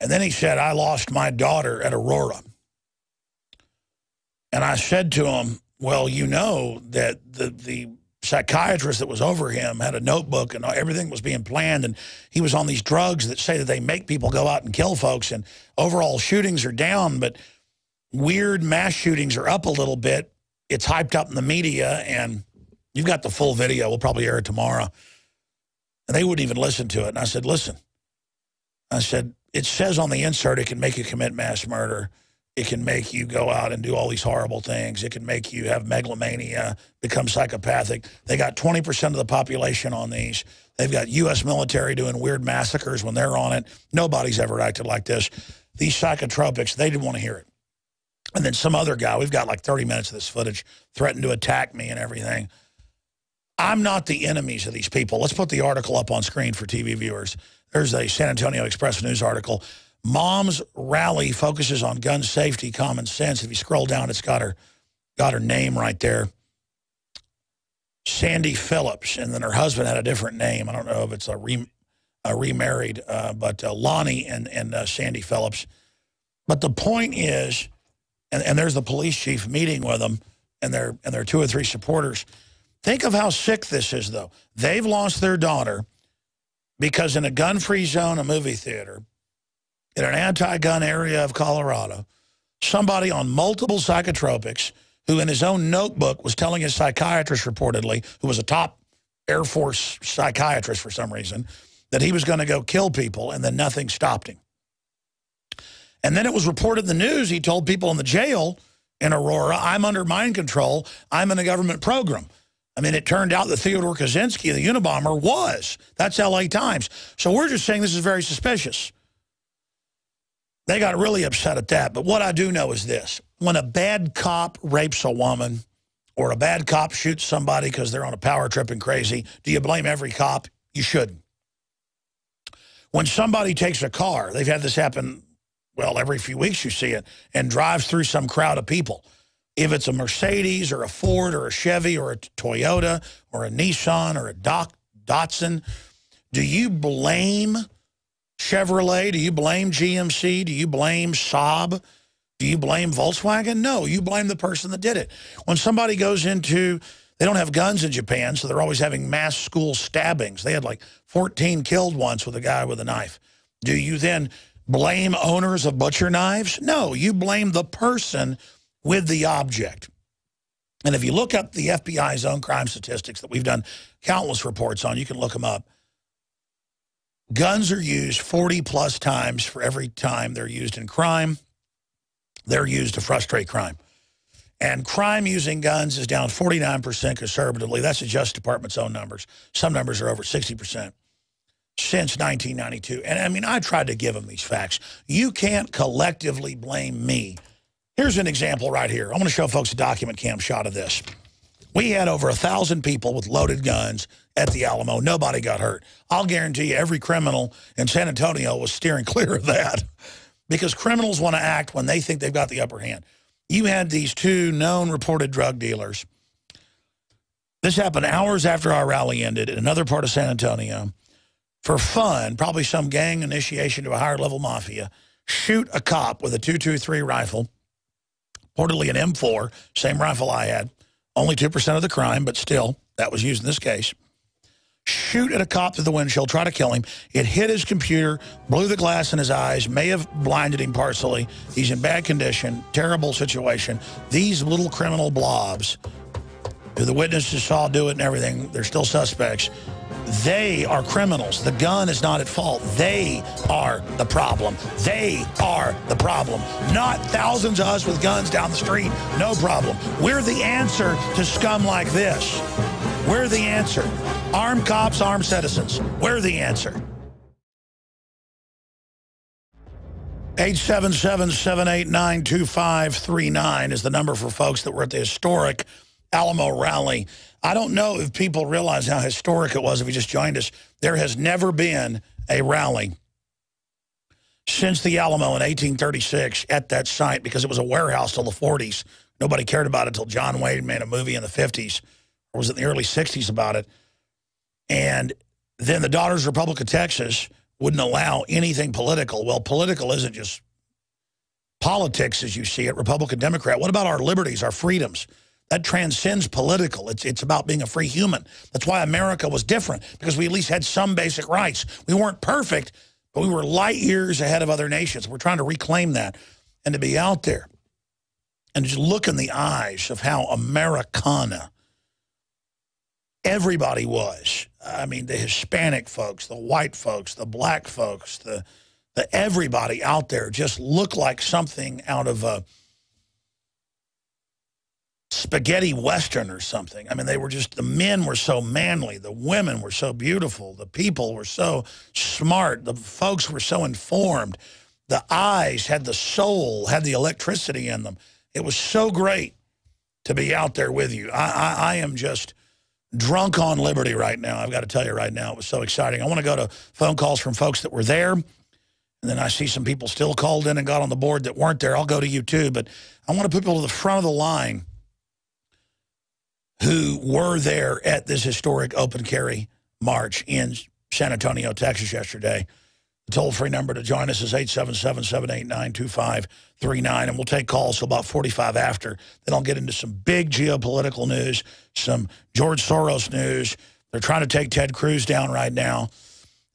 And then he said, I lost my daughter at Aurora. And I said to him, well, you know that the, the psychiatrist that was over him had a notebook and everything was being planned. And he was on these drugs that say that they make people go out and kill folks. And overall shootings are down, but weird mass shootings are up a little bit. It's hyped up in the media. And you've got the full video. We'll probably air it tomorrow. And they wouldn't even listen to it. And I said, listen, I said, it says on the insert it can make you commit mass murder. It can make you go out and do all these horrible things. It can make you have megalomania, become psychopathic. They got 20% of the population on these. They've got U.S. military doing weird massacres when they're on it. Nobody's ever acted like this. These psychotropics, they didn't want to hear it. And then some other guy, we've got like 30 minutes of this footage, threatened to attack me and everything. I'm not the enemies of these people. Let's put the article up on screen for TV viewers. There's a San Antonio Express News article. Mom's rally focuses on gun safety, common sense. If you scroll down, it's got her, got her name right there. Sandy Phillips, and then her husband had a different name. I don't know if it's a, re, a remarried, uh, but uh, Lonnie and, and uh, Sandy Phillips. But the point is, and, and there's the police chief meeting with them, and their and their two or three supporters. Think of how sick this is, though. They've lost their daughter because in a gun-free zone, a movie theater, in an anti-gun area of Colorado, somebody on multiple psychotropics who in his own notebook was telling his psychiatrist reportedly, who was a top Air Force psychiatrist for some reason, that he was going to go kill people, and then nothing stopped him. And then it was reported in the news, he told people in the jail in Aurora, I'm under mind control, I'm in a government program. I mean, it turned out that Theodore Kaczynski, the Unabomber, was. That's L.A. Times. So we're just saying this is very suspicious. They got really upset at that. But what I do know is this. When a bad cop rapes a woman or a bad cop shoots somebody because they're on a power trip and crazy, do you blame every cop? You shouldn't. When somebody takes a car, they've had this happen, well, every few weeks you see it, and drives through some crowd of people. If it's a Mercedes or a Ford or a Chevy or a Toyota or a Nissan or a Doc, Datsun, do you blame Chevrolet? Do you blame GMC? Do you blame Saab? Do you blame Volkswagen? No, you blame the person that did it. When somebody goes into, they don't have guns in Japan, so they're always having mass school stabbings. They had like 14 killed once with a guy with a knife. Do you then blame owners of butcher knives? No, you blame the person with the object. And if you look up the FBI's own crime statistics that we've done countless reports on, you can look them up. Guns are used 40 plus times for every time they're used in crime. They're used to frustrate crime. And crime using guns is down 49% conservatively. That's the Justice Department's own numbers. Some numbers are over 60% since 1992. And I mean, I tried to give them these facts. You can't collectively blame me. Here's an example right here. I want to show folks a document cam shot of this. We had over a 1,000 people with loaded guns at the Alamo. Nobody got hurt. I'll guarantee you every criminal in San Antonio was steering clear of that because criminals want to act when they think they've got the upper hand. You had these two known reported drug dealers. This happened hours after our rally ended in another part of San Antonio. For fun, probably some gang initiation to a higher level mafia, shoot a cop with a 223 rifle, reportedly an M4, same rifle I had. Only 2% of the crime, but still, that was used in this case shoot at a cop through the windshield, try to kill him. It hit his computer, blew the glass in his eyes, may have blinded him partially. He's in bad condition, terrible situation. These little criminal blobs, who the witnesses saw do it and everything, they're still suspects. They are criminals. The gun is not at fault. They are the problem. They are the problem. Not thousands of us with guns down the street. No problem. We're the answer to scum like this. We're the answer. Armed cops, armed citizens. We're the answer. 877-789-2539 is the number for folks that were at the historic Alamo rally. I don't know if people realize how historic it was if you just joined us. There has never been a rally since the Alamo in 1836 at that site because it was a warehouse till the 40s. Nobody cared about it until John Wayne made a movie in the 50s or was it in the early 60s about it. And then the Daughters Republic of Texas wouldn't allow anything political. Well, political isn't just politics as you see it, Republican, Democrat. What about our liberties, our freedoms? That transcends political. It's, it's about being a free human. That's why America was different, because we at least had some basic rights. We weren't perfect, but we were light years ahead of other nations. We're trying to reclaim that and to be out there and just look in the eyes of how Americana everybody was. I mean, the Hispanic folks, the white folks, the black folks, the, the everybody out there just looked like something out of a spaghetti western or something. I mean, they were just, the men were so manly, the women were so beautiful, the people were so smart, the folks were so informed, the eyes had the soul, had the electricity in them. It was so great to be out there with you. I, I, I am just drunk on liberty right now. I've got to tell you right now, it was so exciting. I want to go to phone calls from folks that were there. And then I see some people still called in and got on the board that weren't there. I'll go to you too. But I want to put people to the front of the line who were there at this historic open carry march in San Antonio, Texas yesterday. The toll-free number to join us is 877-789-2539, and we'll take calls till about 45 after. Then I'll get into some big geopolitical news, some George Soros news. They're trying to take Ted Cruz down right now.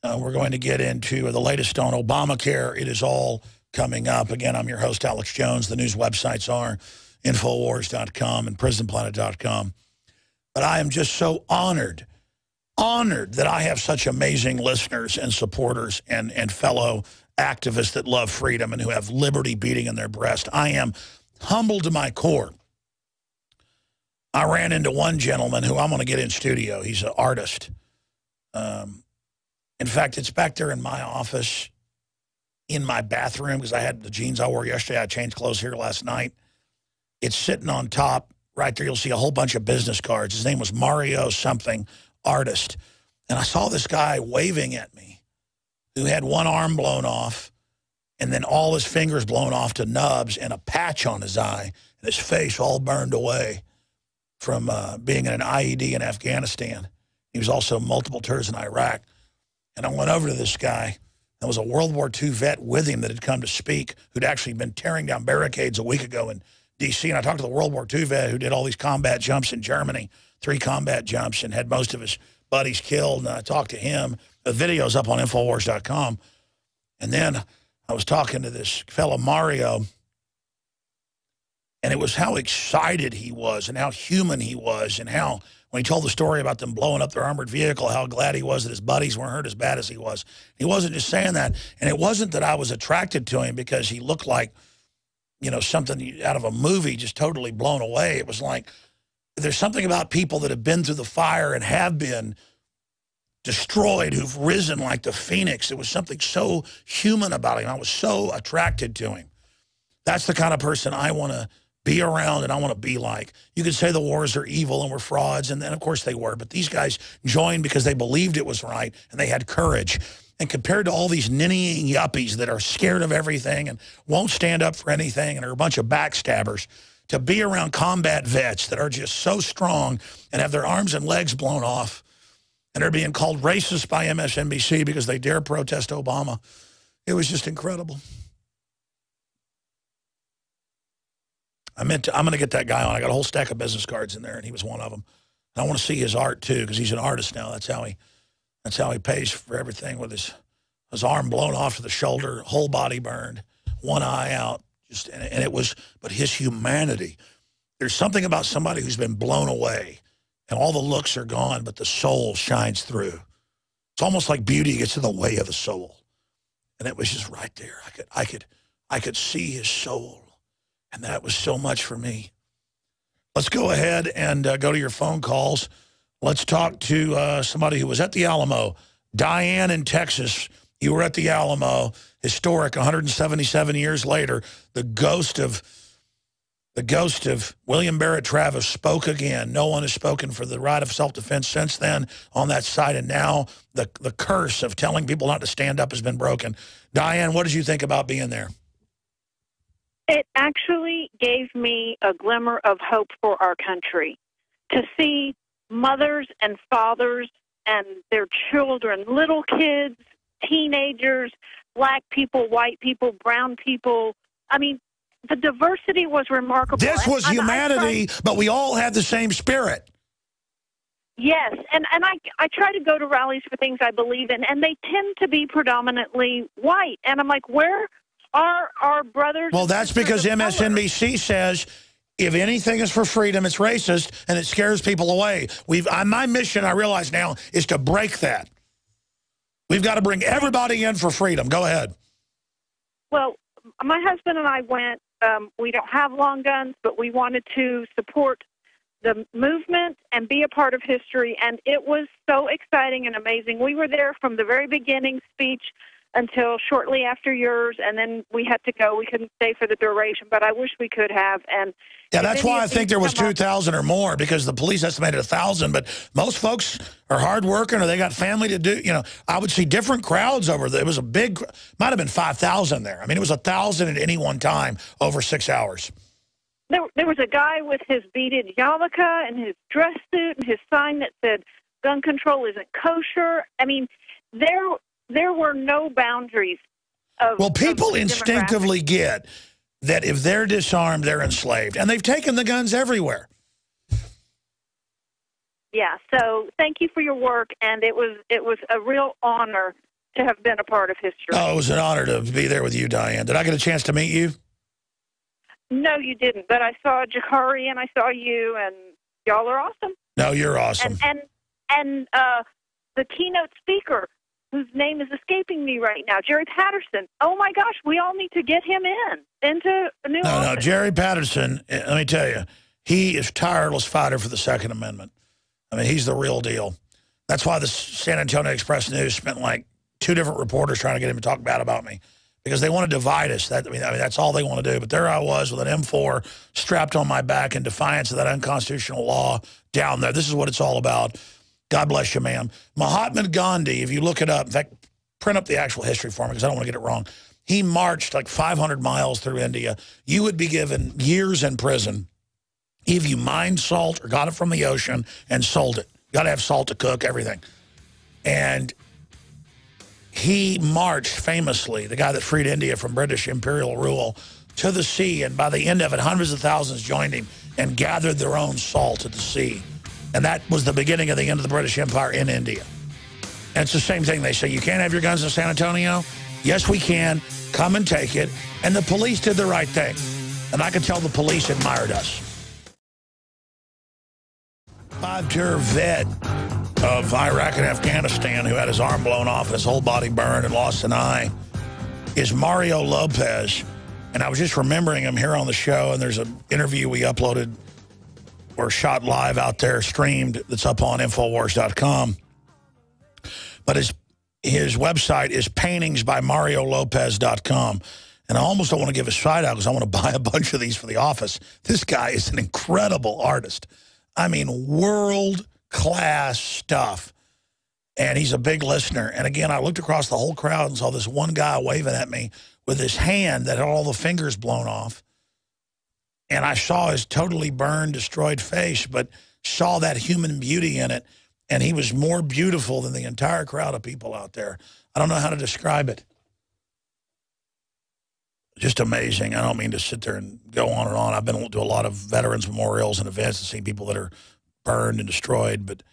Uh, we're going to get into the latest on Obamacare. It is all coming up. Again, I'm your host, Alex Jones. The news websites are Infowars.com and PrisonPlanet.com. But I am just so honored honored that I have such amazing listeners and supporters and, and fellow activists that love freedom and who have liberty beating in their breast. I am humbled to my core. I ran into one gentleman who I'm going to get in studio. He's an artist. Um, in fact, it's back there in my office in my bathroom because I had the jeans I wore yesterday. I changed clothes here last night. It's sitting on top right there. You'll see a whole bunch of business cards. His name was Mario something artist. And I saw this guy waving at me who had one arm blown off and then all his fingers blown off to nubs and a patch on his eye and his face all burned away from uh, being in an IED in Afghanistan. He was also multiple tours in Iraq. And I went over to this guy. There was a World War II vet with him that had come to speak who'd actually been tearing down barricades a week ago in D.C. And I talked to the World War II vet who did all these combat jumps in Germany three combat jumps and had most of his buddies killed. And I talked to him. The video's up on Infowars.com. And then I was talking to this fellow Mario, and it was how excited he was and how human he was and how, when he told the story about them blowing up their armored vehicle, how glad he was that his buddies weren't hurt as bad as he was. He wasn't just saying that. And it wasn't that I was attracted to him because he looked like – you know, something out of a movie, just totally blown away. It was like there's something about people that have been through the fire and have been destroyed, who've risen like the phoenix. There was something so human about him. I was so attracted to him. That's the kind of person I want to be around and I want to be like. You could say the wars are evil and we're frauds, and then of course they were, but these guys joined because they believed it was right and they had courage. And compared to all these ninnying yuppies that are scared of everything and won't stand up for anything and are a bunch of backstabbers, to be around combat vets that are just so strong and have their arms and legs blown off and are being called racist by MSNBC because they dare protest Obama. It was just incredible. I meant to, I'm going to get that guy on. I got a whole stack of business cards in there, and he was one of them. And I want to see his art too, because he's an artist now. That's how he, that's how he pays for everything with his, his arm blown off to the shoulder, whole body burned, one eye out. Just and, and it was, but his humanity. There's something about somebody who's been blown away, and all the looks are gone, but the soul shines through. It's almost like beauty gets in the way of the soul, and it was just right there. I could, I could, I could see his soul and that was so much for me. Let's go ahead and uh, go to your phone calls. Let's talk to uh, somebody who was at the Alamo. Diane in Texas, you were at the Alamo. Historic, 177 years later, the ghost of the ghost of William Barrett Travis spoke again. No one has spoken for the right of self-defense since then on that side. And now the, the curse of telling people not to stand up has been broken. Diane, what did you think about being there? It actually gave me a glimmer of hope for our country to see mothers and fathers and their children, little kids, teenagers, black people, white people, brown people. I mean, the diversity was remarkable. This was and, humanity, but we all had the same spirit. Yes, and and I I try to go to rallies for things I believe in, and they tend to be predominantly white. And I'm like, where are our brothers. Well, that's because MSNBC color. says if anything is for freedom, it's racist and it scares people away. We've uh, my mission, I realize now, is to break that. We've got to bring everybody in for freedom. Go ahead. Well, my husband and I went. Um, we don't have long guns, but we wanted to support the movement and be a part of history. And it was so exciting and amazing. We were there from the very beginning speech until shortly after yours, and then we had to go. We couldn't stay for the duration, but I wish we could have. And yeah, that's why I think there was 2,000 or more because the police estimated a 1,000, but most folks are hardworking or they got family to do. You know, I would see different crowds over there. It was a big, might have been 5,000 there. I mean, it was a 1,000 at any one time over six hours. There, there was a guy with his beaded yarmulke and his dress suit and his sign that said, gun control isn't kosher. I mean, there there were no boundaries. Of, well, people instinctively get that if they're disarmed, they're enslaved. And they've taken the guns everywhere. Yeah, so thank you for your work, and it was it was a real honor to have been a part of history. Oh, it was an honor to be there with you, Diane. Did I get a chance to meet you? No, you didn't, but I saw Jakari and I saw you, and y'all are awesome. No, you're awesome. And and, and uh, the keynote speaker whose name is escaping me right now, Jerry Patterson. Oh my gosh, we all need to get him in into a new. No, office. no, Jerry Patterson. Eh, let me tell you, he is tireless fighter for the Second Amendment. I mean, he's the real deal. That's why the San Antonio Express News spent like two different reporters trying to get him to talk bad about me because they want to divide us. That I mean, I mean, that's all they want to do. But there I was with an M4 strapped on my back in defiance of that unconstitutional law down there. This is what it's all about. God bless you, ma'am. Mahatma Gandhi, if you look it up, in fact, print up the actual history for me because I don't want to get it wrong. He marched like 500 miles through India. You would be given years in prison if you mined salt or got it from the ocean and sold it. You got to have salt to cook, everything. And he marched famously, the guy that freed India from British imperial rule, to the sea. And by the end of it, hundreds of thousands joined him and gathered their own salt at the sea. And that was the beginning of the end of the British Empire in India. And it's the same thing. They say, you can't have your guns in San Antonio? Yes, we can. Come and take it. And the police did the right thing. And I can tell the police admired us. Five-tour vet of Iraq and Afghanistan who had his arm blown off his whole body burned and lost an eye is Mario Lopez. And I was just remembering him here on the show, and there's an interview we uploaded or shot live out there, streamed, that's up on Infowars.com. But his, his website is paintingsbymariolopez.com. And I almost don't want to give his site out because I want to buy a bunch of these for the office. This guy is an incredible artist. I mean, world-class stuff. And he's a big listener. And again, I looked across the whole crowd and saw this one guy waving at me with his hand that had all the fingers blown off. And I saw his totally burned, destroyed face, but saw that human beauty in it. And he was more beautiful than the entire crowd of people out there. I don't know how to describe it. Just amazing. I don't mean to sit there and go on and on. I've been to a lot of veterans memorials and events and seen people that are burned and destroyed, but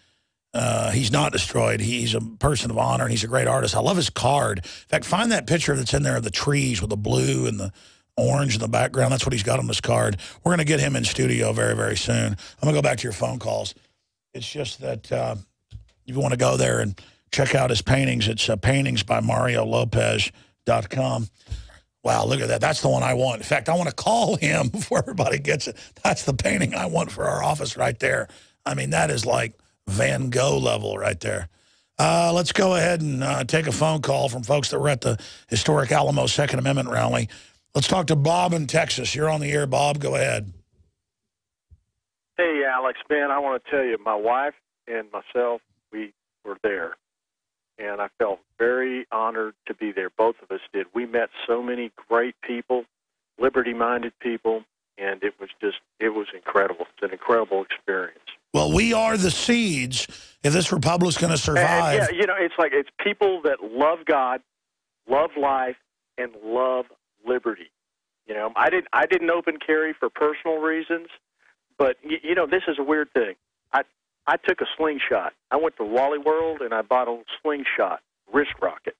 uh, he's not destroyed. He's a person of honor, and he's a great artist. I love his card. In fact, find that picture that's in there of the trees with the blue and the orange in the background. That's what he's got on this card. We're going to get him in studio very, very soon. I'm going to go back to your phone calls. It's just that uh, if you want to go there and check out his paintings, it's uh, paintings by MarioLopez.com. Wow, look at that. That's the one I want. In fact, I want to call him before everybody gets it. That's the painting I want for our office right there. I mean, that is like Van Gogh level right there. Uh, let's go ahead and uh, take a phone call from folks that were at the historic Alamo Second Amendment rally. Let's talk to Bob in Texas. You're on the air, Bob. Go ahead. Hey, Alex, man, I want to tell you, my wife and myself, we were there. And I felt very honored to be there. Both of us did. We met so many great people, liberty minded people, and it was just, it was incredible. It's an incredible experience. Well, we are the seeds if this republic's going to survive. And, yeah, you know, it's like it's people that love God, love life, and love liberty. You know, I didn't I didn't open carry for personal reasons, but you, you know, this is a weird thing. I I took a slingshot. I went to Wally World and I bought a slingshot wrist rocket.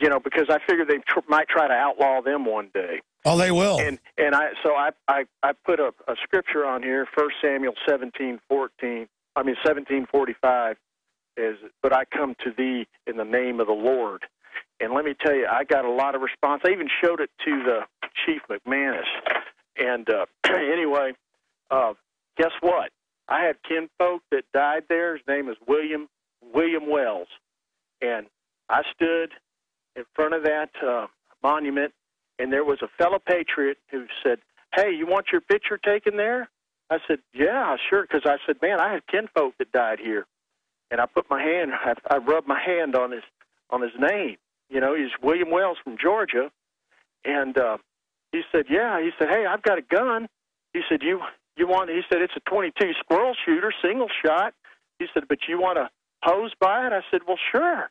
You know, because I figured they tr- might try to outlaw them one day. Oh, they will. And and I so I I, I put a, a scripture on here, First Samuel seventeen fourteen. I mean seventeen forty five is, but I come to thee in the name of the Lord. And let me tell you, I got a lot of response. I even showed it to the Chief McManus. And uh, anyway, uh, guess what? I had kinfolk that died there. His name is William William Wells, and I stood in front of that uh, monument, and there was a fellow patriot who said, "Hey, you want your picture taken there?" I said, "Yeah, sure," because I said, "Man, I had kinfolk that died here," and I put my hand, I, I rubbed my hand on his on his name. You know, he's William Wells from Georgia, and uh, he said, "Yeah." He said, "Hey, I've got a gun." He said, "You you want?" He said, "It's a 22 squirrel shooter, single shot." He said, "But you want to pose by it?" I said, "Well, sure."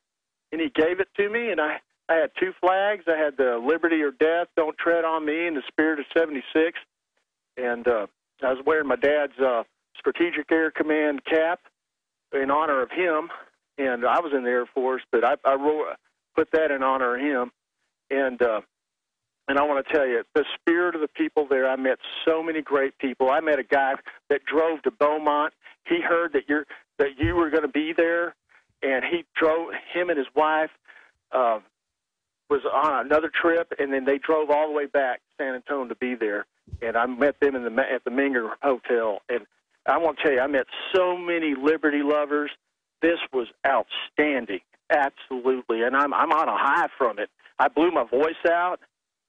And he gave it to me, and I I had two flags. I had the Liberty or Death, Don't Tread on Me, and the Spirit of '76, and uh, I was wearing my dad's uh, Strategic Air Command cap in honor of him. And I was in the Air Force, but I, I wrote, put that in honor of him. And uh, and I want to tell you, the spirit of the people there. I met so many great people. I met a guy that drove to Beaumont. He heard that you're that you were going to be there, and he drove. Him and his wife uh, was on another trip, and then they drove all the way back to San Antonio to be there. And I met them in the at the Menger Hotel, and I want to tell you, I met so many liberty lovers. This was outstanding, absolutely, and I'm I'm on a high from it. I blew my voice out,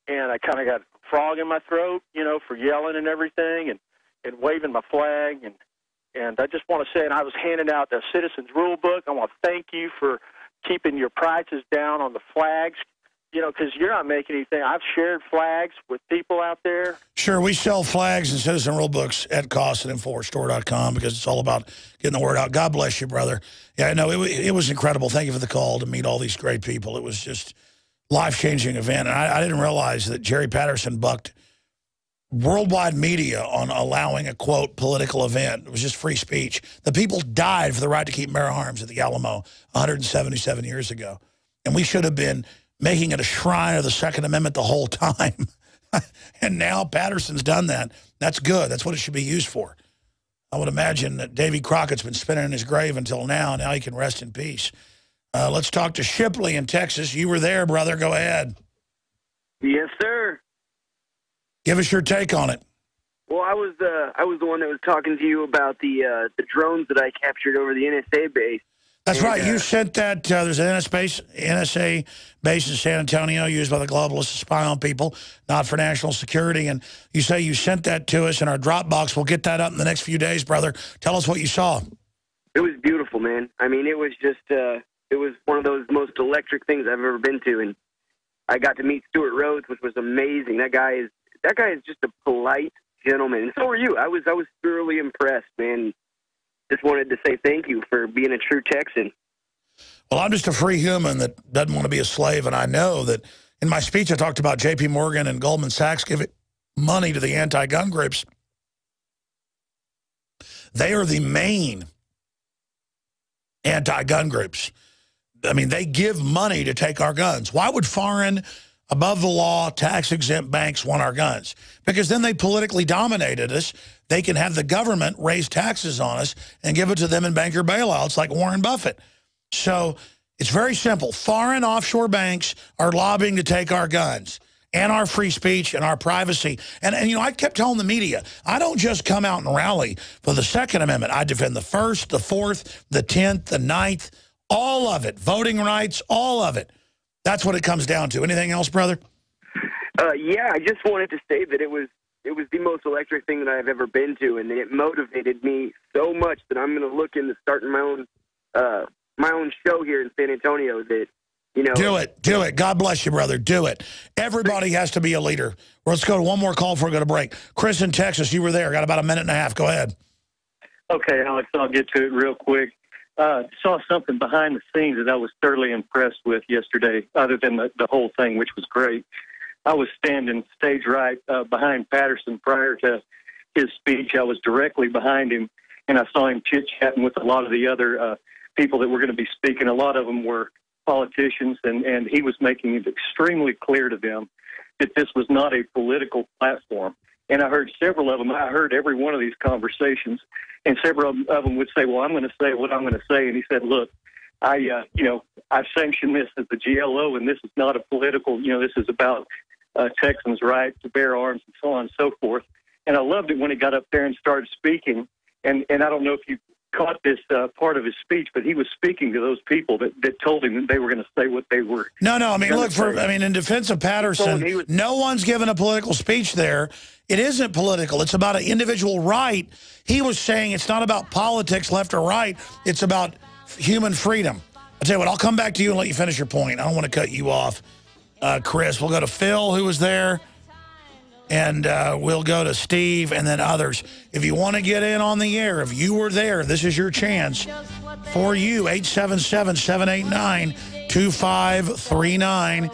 and I kind of got frog in my throat, you know, for yelling and everything, and and waving my flag, and and I just want to say, and I was handing out the Citizens Rule Book. I want to thank you for keeping your prices down on the flags you know, because you're not making anything. I've shared flags with people out there. Sure, we sell flags and citizen rule books at cost at InfoWarsStore.com because it's all about getting the word out. God bless you, brother. Yeah, no, it, it was incredible. Thank you for the call to meet all these great people. It was just life-changing event. And I, I didn't realize that Jerry Patterson bucked worldwide media on allowing a, quote, political event. It was just free speech. The people died for the right to keep bear arms at the Alamo 177 years ago. And we should have been making it a shrine of the Second Amendment the whole time. and now Patterson's done that. That's good. That's what it should be used for. I would imagine that Davy Crockett's been spinning in his grave until now. Now he can rest in peace. Uh, let's talk to Shipley in Texas. You were there, brother. Go ahead. Yes, sir. Give us your take on it. Well, I was uh, I was the one that was talking to you about the uh, the drones that I captured over the NSA base. That's right. You sent that. Uh, there's an NSA base, NSA base in San Antonio used by the globalists to spy on people, not for national security. And you say you sent that to us in our Dropbox. We'll get that up in the next few days, brother. Tell us what you saw. It was beautiful, man. I mean, it was just uh, it was one of those most electric things I've ever been to, and I got to meet Stewart Rhodes, which was amazing. That guy is that guy is just a polite gentleman, and so are you. I was I was thoroughly impressed, man. Just wanted to say thank you for being a true Texan. Well, I'm just a free human that doesn't want to be a slave. And I know that in my speech, I talked about J.P. Morgan and Goldman Sachs giving money to the anti-gun groups. They are the main anti-gun groups. I mean, they give money to take our guns. Why would foreign, above the law, tax-exempt banks want our guns? Because then they politically dominated us. They can have the government raise taxes on us and give it to them in banker bailouts like Warren Buffett. So it's very simple. Foreign offshore banks are lobbying to take our guns and our free speech and our privacy. And, and, you know, I kept telling the media, I don't just come out and rally for the Second Amendment. I defend the First, the Fourth, the Tenth, the Ninth, all of it. Voting rights, all of it. That's what it comes down to. Anything else, brother? Uh, yeah, I just wanted to say that it was it was the most electric thing that I've ever been to, and it motivated me so much that I'm going to look into starting my own uh, my own show here in San Antonio. That you know, Do it. Do it. God bless you, brother. Do it. Everybody has to be a leader. Let's go to one more call before we go to break. Chris in Texas, you were there. Got about a minute and a half. Go ahead. Okay, Alex, I'll get to it real quick. Uh, saw something behind the scenes that I was thoroughly impressed with yesterday, other than the, the whole thing, which was great. I was standing stage right uh, behind Patterson prior to his speech. I was directly behind him, and I saw him chit chatting with a lot of the other uh, people that were going to be speaking. A lot of them were politicians, and, and he was making it extremely clear to them that this was not a political platform. And I heard several of them. I heard every one of these conversations, and several of them would say, "Well, I'm going to say what I'm going to say." And he said, "Look, I, uh, you know, I've sanctioned this as the GLO, and this is not a political. You know, this is about uh, Texans' right to bear arms and so on and so forth." And I loved it when he got up there and started speaking. And and I don't know if you caught this uh, part of his speech, but he was speaking to those people that, that told him that they were going to say what they were. No, no. I mean, look, for. I mean, in defense of Patterson, was- no one's given a political speech there. It isn't political. It's about an individual right. He was saying it's not about politics, left or right. It's about human freedom. I'll tell you what, I'll come back to you and let you finish your point. I don't want to cut you off, uh, Chris. We'll go to Phil, who was there, and uh, we'll go to Steve and then others. If you want to get in on the air, if you were there, this is your chance for you, 877-789-2539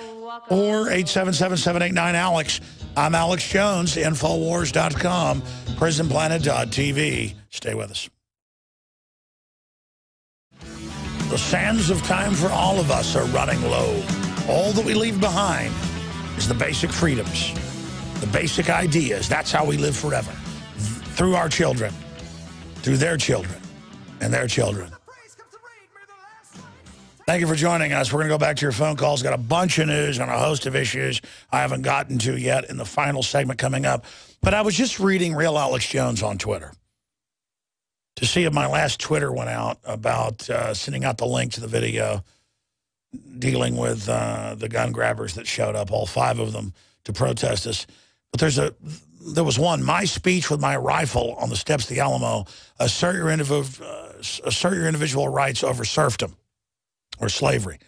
or 877-789-ALEX. I'm Alex Jones, Infowars.com, PrisonPlanet.tv. Stay with us. The sands of time for all of us are running low. All that we leave behind is the basic freedoms, the basic ideas. That's how we live forever. Through our children, through their children, and their children. Thank you for joining us. We're going to go back to your phone calls. Got a bunch of news on a host of issues I haven't gotten to yet in the final segment coming up. But I was just reading Real Alex Jones on Twitter to see if my last Twitter went out about uh, sending out the link to the video dealing with uh, the gun grabbers that showed up, all five of them, to protest us. But there's a there was one, my speech with my rifle on the steps of the Alamo, assert your, indiv uh, assert your individual rights over serfdom or slavery.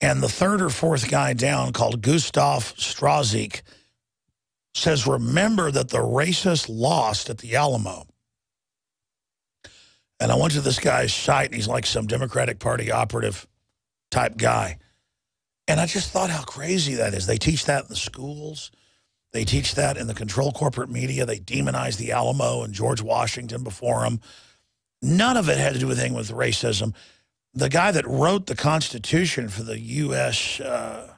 And the third or fourth guy down, called Gustav Strazik, says, remember that the racists lost at the Alamo. And I went to this guy's site, and he's like some Democratic Party operative type guy. And I just thought how crazy that is. They teach that in the schools. They teach that in the control corporate media. They demonize the Alamo and George Washington before them. None of it had to do with anything with racism. The guy that wrote the Constitution for the U.S. Uh,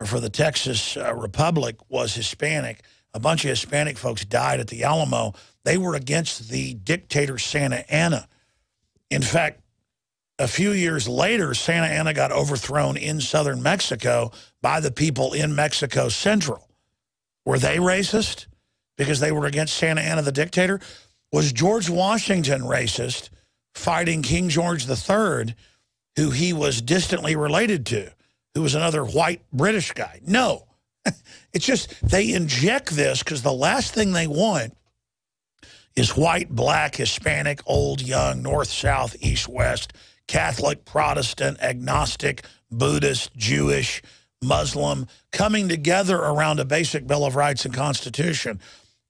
or for the Texas uh, Republic was Hispanic. A bunch of Hispanic folks died at the Alamo. They were against the dictator Santa Anna. In fact, a few years later, Santa Anna got overthrown in southern Mexico by the people in Mexico Central, Were they racist because they were against Santa Anna the dictator? Was George Washington racist fighting King George III, who he was distantly related to, who was another white British guy? No. it's just they inject this because the last thing they want is white, black, Hispanic, old, young, north, south, east, west, Catholic, Protestant, agnostic, Buddhist, Jewish, Muslim, coming together around a basic Bill of Rights and Constitution,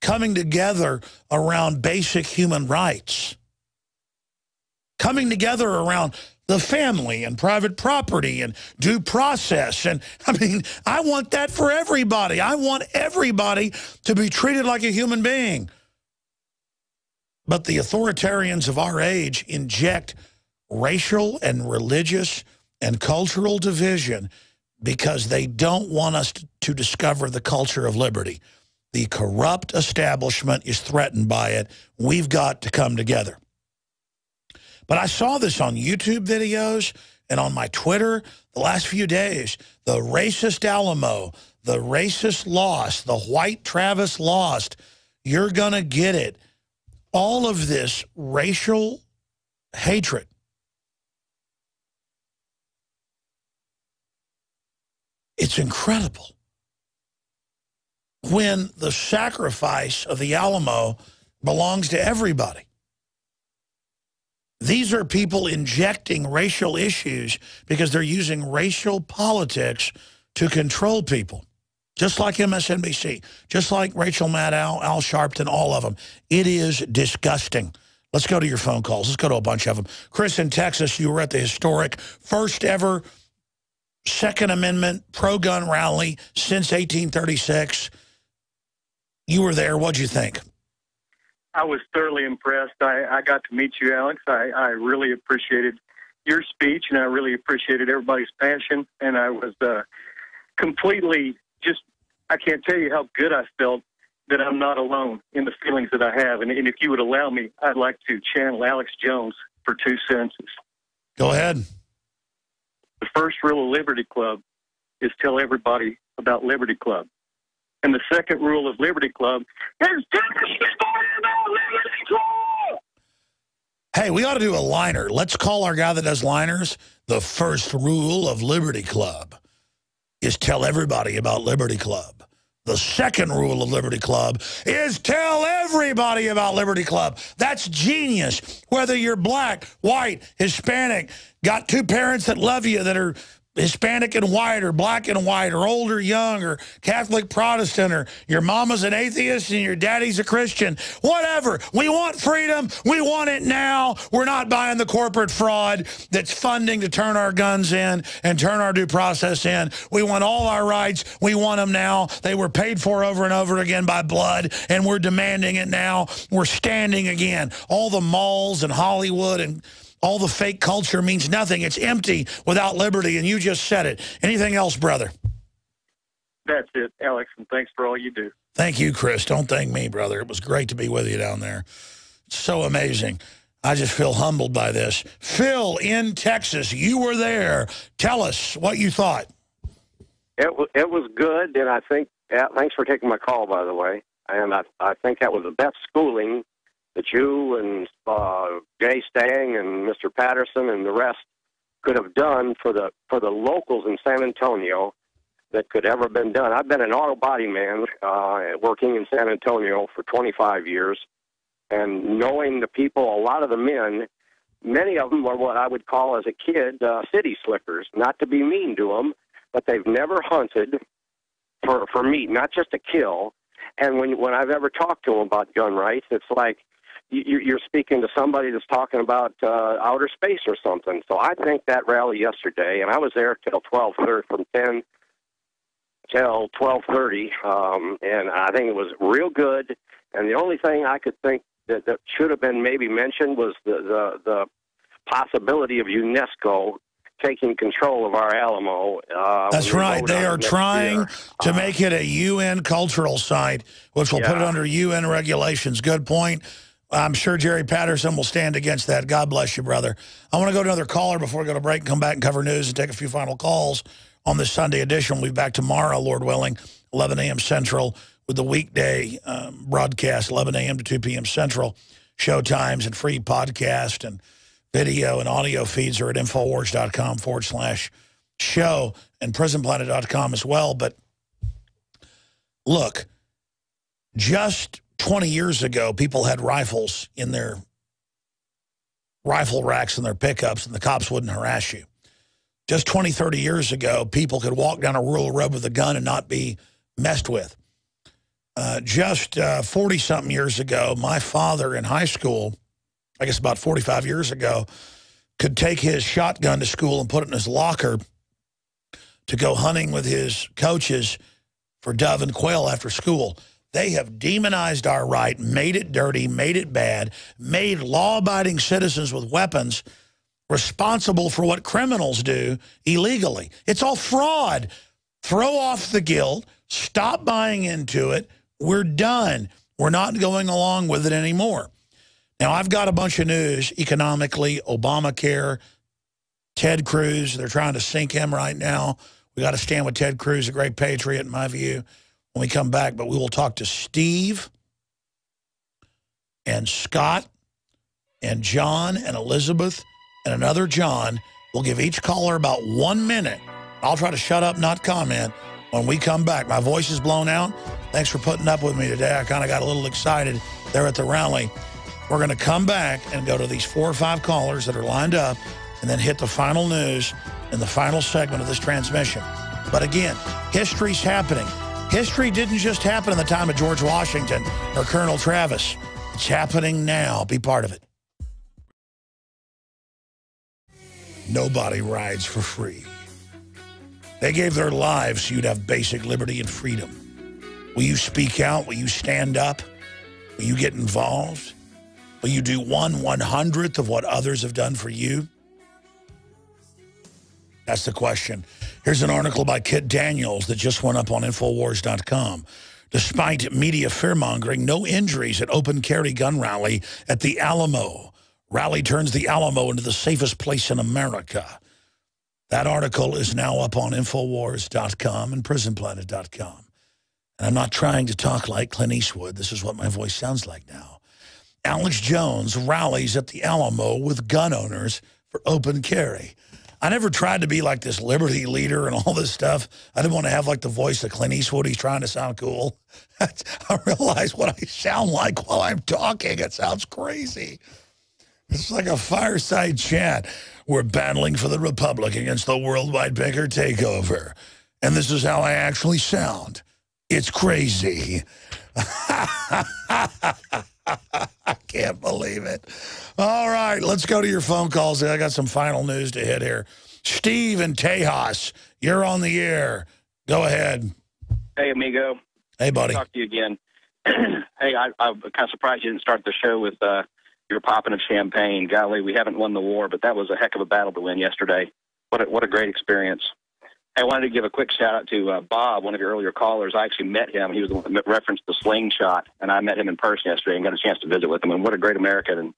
coming together around basic human rights, coming together around the family and private property and due process. And I mean, I want that for everybody. I want everybody to be treated like a human being. But the authoritarians of our age inject racial and religious and cultural division because they don't want us to discover the culture of liberty. The corrupt establishment is threatened by it. We've got to come together. But I saw this on YouTube videos and on my Twitter the last few days. The racist Alamo, the racist lost, the white Travis lost. You're going to get it. All of this racial hatred It's incredible. When the sacrifice of the Alamo belongs to everybody. These are people injecting racial issues because they're using racial politics to control people. Just like MSNBC, just like Rachel Maddow, Al Sharpton, all of them. It is disgusting. Let's go to your phone calls. Let's go to a bunch of them. Chris in Texas, you were at the historic first ever Second Amendment pro-gun rally since 1836. You were there. What'd you think? I was thoroughly impressed. I, I got to meet you, Alex. I, I really appreciated your speech, and I really appreciated everybody's passion. And I was uh, completely just, I can't tell you how good I felt that I'm not alone in the feelings that I have. And, and if you would allow me, I'd like to channel Alex Jones for two sentences. Go ahead. The first rule of Liberty Club is tell everybody about Liberty Club. And the second rule of Liberty Club is tell everybody about Liberty Club. Hey, we ought to do a liner. Let's call our guy that does liners the first rule of Liberty Club is tell everybody about Liberty Club. The second rule of Liberty Club is tell everybody about Liberty Club. That's genius. Whether you're black, white, Hispanic, got two parents that love you that are Hispanic and white or black and white or old or young or Catholic Protestant or your mama's an atheist and your daddy's a Christian. Whatever. We want freedom. We want it now. We're not buying the corporate fraud that's funding to turn our guns in and turn our due process in. We want all our rights. We want them now. They were paid for over and over again by blood and we're demanding it now. We're standing again. All the malls and Hollywood and all the fake culture means nothing. It's empty without liberty, and you just said it. Anything else, brother? That's it, Alex, and thanks for all you do. Thank you, Chris. Don't thank me, brother. It was great to be with you down there. It's so amazing. I just feel humbled by this. Phil in Texas, you were there. Tell us what you thought. It, it was good, and I think, yeah, thanks for taking my call, by the way. And I, I think that was the best schooling that you and uh, Jay Stang and Mr. Patterson and the rest could have done for the for the locals in San Antonio that could ever been done. I've been an auto body man uh, working in San Antonio for 25 years, and knowing the people, a lot of the men, many of them were what I would call as a kid uh, city slickers. Not to be mean to them, but they've never hunted for for meat, not just a kill. And when when I've ever talked to them about gun rights, it's like you're speaking to somebody that's talking about uh, outer space or something. So I think that rally yesterday, and I was there till twelve thirty, from ten till twelve thirty, um, and I think it was real good. And the only thing I could think that, that should have been maybe mentioned was the, the the possibility of UNESCO taking control of our Alamo. Uh, That's right. They are trying year. to uh, make it a UN cultural site, which will yeah. put it under UN regulations. Good point. I'm sure Jerry Patterson will stand against that. God bless you, brother. I want to go to another caller before we go to break and come back and cover news and take a few final calls on this Sunday edition. We'll be back tomorrow, Lord willing, 11 a.m. Central with the weekday um, broadcast, 11 a.m. to 2 p.m. Central, show times and free podcast and video and audio feeds are at Infowars.com forward slash show and PrisonPlanet.com as well. But look, just 20 years ago, people had rifles in their rifle racks in their pickups and the cops wouldn't harass you. Just 20, 30 years ago, people could walk down a rural road with a gun and not be messed with. Uh, just 40-something uh, years ago, my father in high school, I guess about 45 years ago, could take his shotgun to school and put it in his locker to go hunting with his coaches for dove and quail after school. They have demonized our right, made it dirty, made it bad, made law-abiding citizens with weapons responsible for what criminals do illegally. It's all fraud. Throw off the guilt. Stop buying into it. We're done. We're not going along with it anymore. Now, I've got a bunch of news economically, Obamacare, Ted Cruz. They're trying to sink him right now. We got to stand with Ted Cruz, a great patriot, in my view, when we come back. But we will talk to Steve and Scott and John and Elizabeth and another John. We'll give each caller about one minute. I'll try to shut up, not comment, when we come back. My voice is blown out. Thanks for putting up with me today. I kind of got a little excited there at the rally. We're going to come back and go to these four or five callers that are lined up and then hit the final news in the final segment of this transmission. But again, history's happening. History didn't just happen in the time of George Washington or Colonel Travis. It's happening now. Be part of it. Nobody rides for free. They gave their lives so you'd have basic liberty and freedom. Will you speak out? Will you stand up? Will you get involved? Will you do one one-hundredth of what others have done for you? That's the question. Here's an article by Kit Daniels that just went up on Infowars.com. Despite media fear-mongering, no injuries at open carry gun rally at the Alamo. Rally turns the Alamo into the safest place in America. That article is now up on Infowars.com and PrisonPlanet.com. And I'm not trying to talk like Clint Eastwood. This is what my voice sounds like now. Alex Jones rallies at the Alamo with gun owners for open carry. I never tried to be like this liberty leader and all this stuff. I didn't want to have like the voice of Clint Eastwood. He's trying to sound cool. I realize what I sound like while I'm talking. It sounds crazy. It's like a fireside chat. We're battling for the Republic against the worldwide banker takeover. And this is how I actually sound. It's crazy. I can't believe it. All right, let's go to your phone calls. I got some final news to hit here. Steve and Tejas, you're on the air. Go ahead. Hey, amigo. Hey, buddy. Talk to you again. hey, I, I'm kind of surprised you didn't start the show with uh, your popping of champagne. Golly, we haven't won the war, but that was a heck of a battle to win yesterday. What a, what a great experience. I wanted to give a quick shout out to uh, Bob, one of your earlier callers. I actually met him. He was the one that referenced the slingshot, and I met him in person yesterday and got a chance to visit with him. And what a great American! And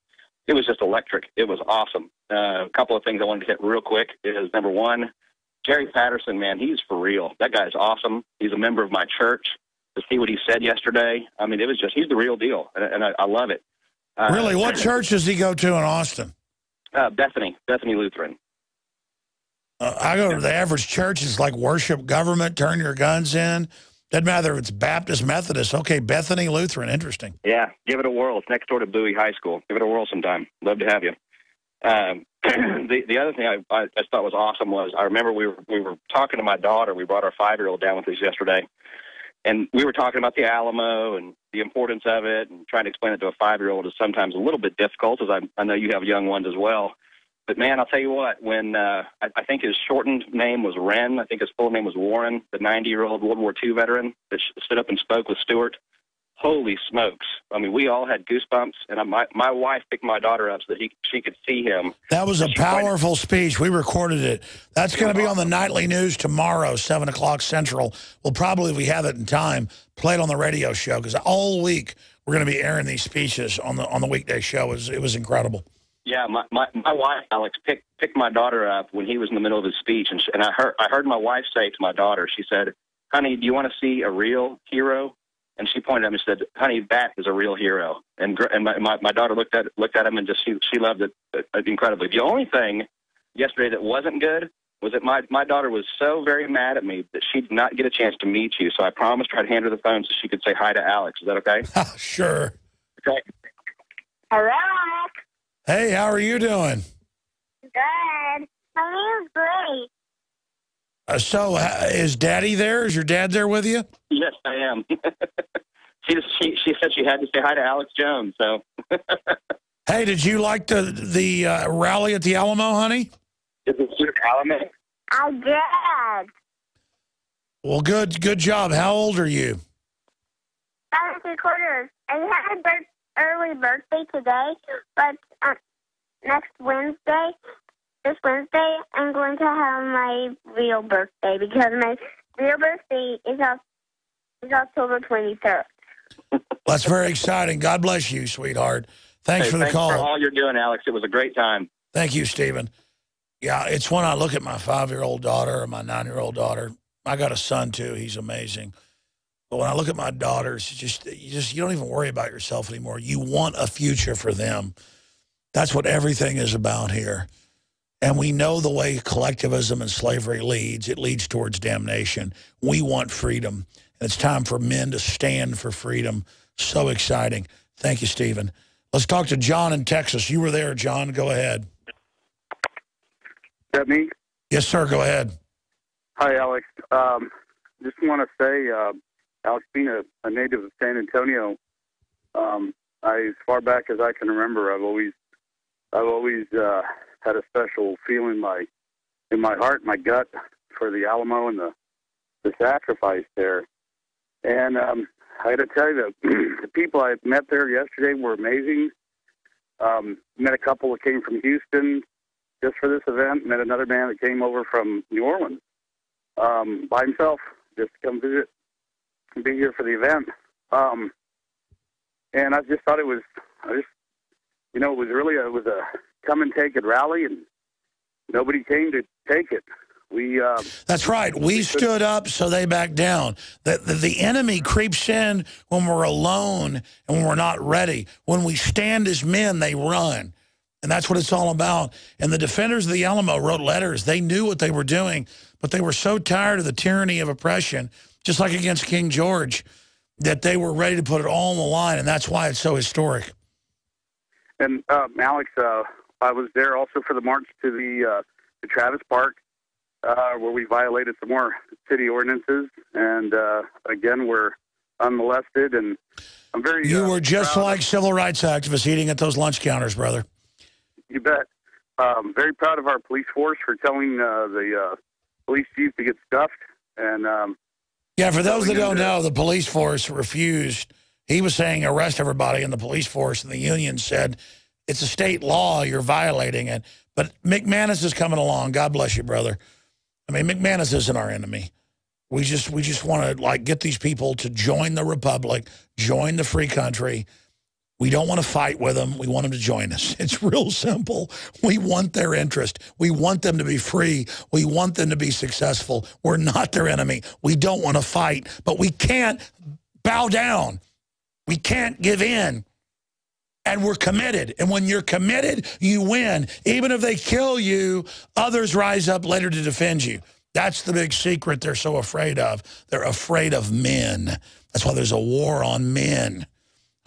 it was just electric. It was awesome. Uh, a couple of things I wanted to hit real quick is number one, Jerry Patterson, man, he's for real. That guy's awesome. He's a member of my church. To see what he said yesterday, I mean, it was just, he's the real deal, and, and I, I love it. Uh, really? What church does he go to in Austin? Uh, Bethany, Bethany Lutheran. Uh, I go to the average church. It's like worship government, turn your guns in. Doesn't matter if it's Baptist, Methodist. Okay, Bethany Lutheran. Interesting. Yeah, give it a whirl. It's next door to Bowie High School. Give it a whirl sometime. Love to have you. Um, the the other thing I, I, I thought was awesome was I remember we were we were talking to my daughter. We brought our five year old down with us yesterday, and we were talking about the Alamo and the importance of it, and trying to explain it to a five year old is sometimes a little bit difficult, as I I know you have young ones as well. But man, I'll tell you what. When uh, I, I think his shortened name was Wren, I think his full name was Warren, the 90-year-old World War II veteran that stood up and spoke with Stewart. Holy smokes! I mean, we all had goosebumps, and I, my my wife picked my daughter up so that he she could see him. That was a powerful speech. We recorded it. That's going to be on the nightly news tomorrow, seven o'clock Central. We'll probably, if we have it in time, play it on the radio show because all week we're going to be airing these speeches on the on the weekday show. It was, it was incredible. Yeah, my, my my wife Alex picked picked my daughter up when he was in the middle of his speech, and she, and I heard I heard my wife say to my daughter, she said, "Honey, do you want to see a real hero?" and she pointed at him and said, "Honey, that is a real hero." And gr- and my, my my daughter looked at looked at him and just she she loved it uh, incredibly. The only thing yesterday that wasn't good was that my my daughter was so very mad at me that she did not get a chance to meet you. So I promised her I'd hand her the phone so she could say hi to Alex. Is that okay? sure. Okay. Hello. Hey, how are you doing? Good. My name is great. Uh, so, uh, is Daddy there? Is your dad there with you? Yes, I am. she she she said she had to say hi to Alex Jones. So Hey, did you like the the uh, rally at the Alamo, honey? is it Sue Alamo? I did. Well, good good job. How old are you? That was three quarters. I had a birth, early birthday today, but next Wednesday, this Wednesday, I'm going to have my real birthday because my real birthday is, Oc- is October 23rd. That's very exciting. God bless you, sweetheart. Thanks Hey, for the thanks call. for all you're doing, Alex. It was a great time. Thank you, Stephen. Yeah, it's when I look at my five-year-old daughter or my nine-year-old daughter. I got a son too. He's amazing. But when I look at my daughters, just you just you don't even worry about yourself anymore. You want a future for them. That's what everything is about here. And we know the way collectivism and slavery leads. It leads towards damnation. We want freedom. And it's time for men to stand for freedom. So exciting. Thank you, Stephen. Let's talk to John in Texas. You were there, John. Go ahead. that me? Yes, sir. Go ahead. Hi, Alex. Um, just want to say, uh, Alex, being a, a native of San Antonio, um, I, as far back as I can remember, I've always, I've always uh, had a special feeling in my, in my heart, my gut, for the Alamo and the, the sacrifice there. And um, I got to tell you, the, the people I met there yesterday were amazing. Um, met a couple that came from Houston just for this event. Met another man that came over from New Orleans um, by himself just to come visit and be here for the event. Um, and I just thought it was, I just, you know, it was really a, it was a come and take it rally, and nobody came to take it. We um, That's right. We stood up, so they backed down. The, the, the enemy creeps in when we're alone and when we're not ready. When we stand as men, they run. And that's what it's all about. And the defenders of the Alamo wrote letters. They knew what they were doing, but they were so tired of the tyranny of oppression, just like against King George, that they were ready to put it all on the line. And that's why it's so historic. And um, Alex, uh, I was there also for the march to the uh, to Travis Park, uh, where we violated some more city ordinances, and uh, again we're unmolested. And I'm very You uh, were just proud- like civil rights activists eating at those lunch counters, brother. You bet. Um, very proud of our police force for telling uh, the uh, police chief to get stuffed, and um, Yeah, for those that don't know, the police force refused. He was saying arrest everybody in the police force, and the union said it's a state law, you're violating it. But McManus is coming along. God bless you, brother. I mean, McManus isn't our enemy. We just we just want to like get these people to join the republic, join the free country. We don't want to fight with them. We want them to join us. It's real simple. We want their interest. We want them to be free. We want them to be successful. We're not their enemy. We don't want to fight, but we can't bow down. We can't give in. And we're committed. And when you're committed, you win. Even if they kill you, others rise up later to defend you. That's the big secret they're so afraid of. They're afraid of men. That's why there's a war on men.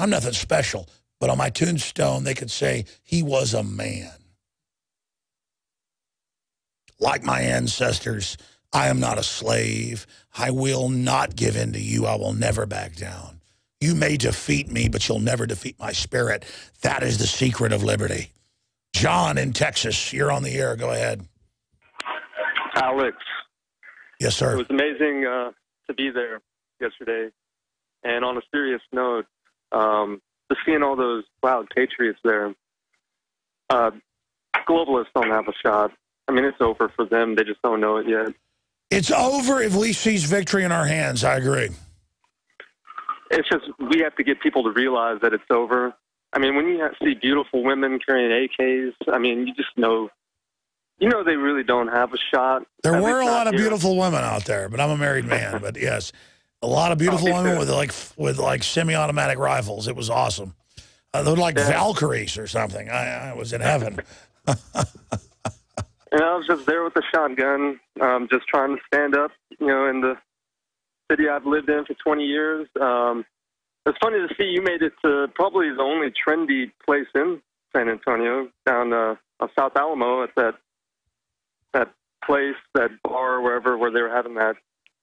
I'm nothing special, but on my tombstone, they could say he was a man. Like my ancestors, I am not a slave. I will not give in to you. I will never back down. You may defeat me, but you'll never defeat my spirit. That is the secret of liberty. John in Texas, you're on the air. Go ahead. Alex. Yes, sir. It was amazing uh, to be there yesterday. And on a serious note, um, just seeing all those proud patriots there, uh, globalists don't have a shot. I mean, it's over for them. They just don't know it yet. It's over if we seize victory in our hands. I agree. It's just we have to get people to realize that it's over. I mean, when you see beautiful women carrying AKs, I mean, you just know, you know, they really don't have a shot. There were a lot of here. beautiful women out there, but I'm a married man. but yes, A lot of beautiful Oh, women too. with like with like semi-automatic rifles. It was awesome. Uh, they were like Valkyries or something. I, I was in heaven. And I was just there with the shotgun, um, just trying to stand up, you know, in the city I've lived in for 20 years. Um, it's funny to see you made it to probably the only trendy place in San Antonio, down uh, South Alamo at that that place, that bar, wherever, where they were having that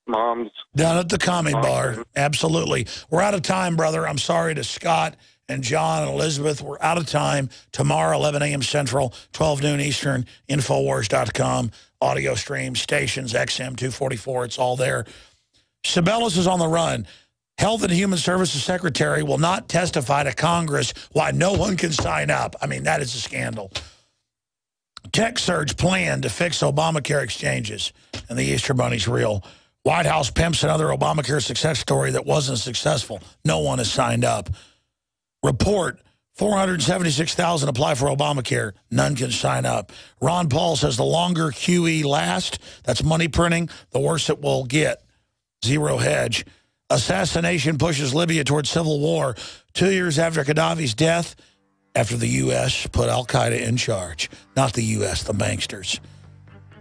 mom's. Down at the Commie Bar. Absolutely. We're out of time, brother. I'm sorry to Scott and John and Elizabeth. We're out of time. Tomorrow, 11 a.m. Central, 12 noon Eastern, Infowars.com, audio stream, stations, XM 244. It's all there. Sebelius is on the run. Health and Human Services Secretary will not testify to Congress why no one can sign up. I mean, that is a scandal. Tech surge plan to fix Obamacare exchanges. And the Easter Bunny's real. White House pimps another Obamacare success story that wasn't successful. No one has signed up. Report 476,000 apply for Obamacare. None can sign up. Ron Paul says the longer QE lasts, that's money printing, the worse it will get. Zero hedge. Assassination pushes Libya towards civil war. Two years after Gaddafi's death, after the U.S. put al-Qaeda in charge. Not the U.S., the banksters.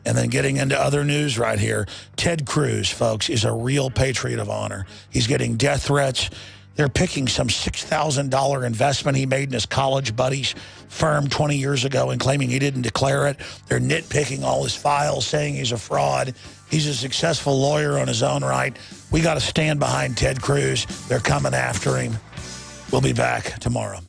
And then getting into other news right here, Ted Cruz, folks, is a real patriot of honor. He's getting death threats. They're picking some $6,000 investment he made in his college buddy's firm 20 years ago and claiming he didn't declare it. They're nitpicking all his files, saying he's a fraud. He's a successful lawyer on his own right. We got to stand behind Ted Cruz. They're coming after him. We'll be back tomorrow.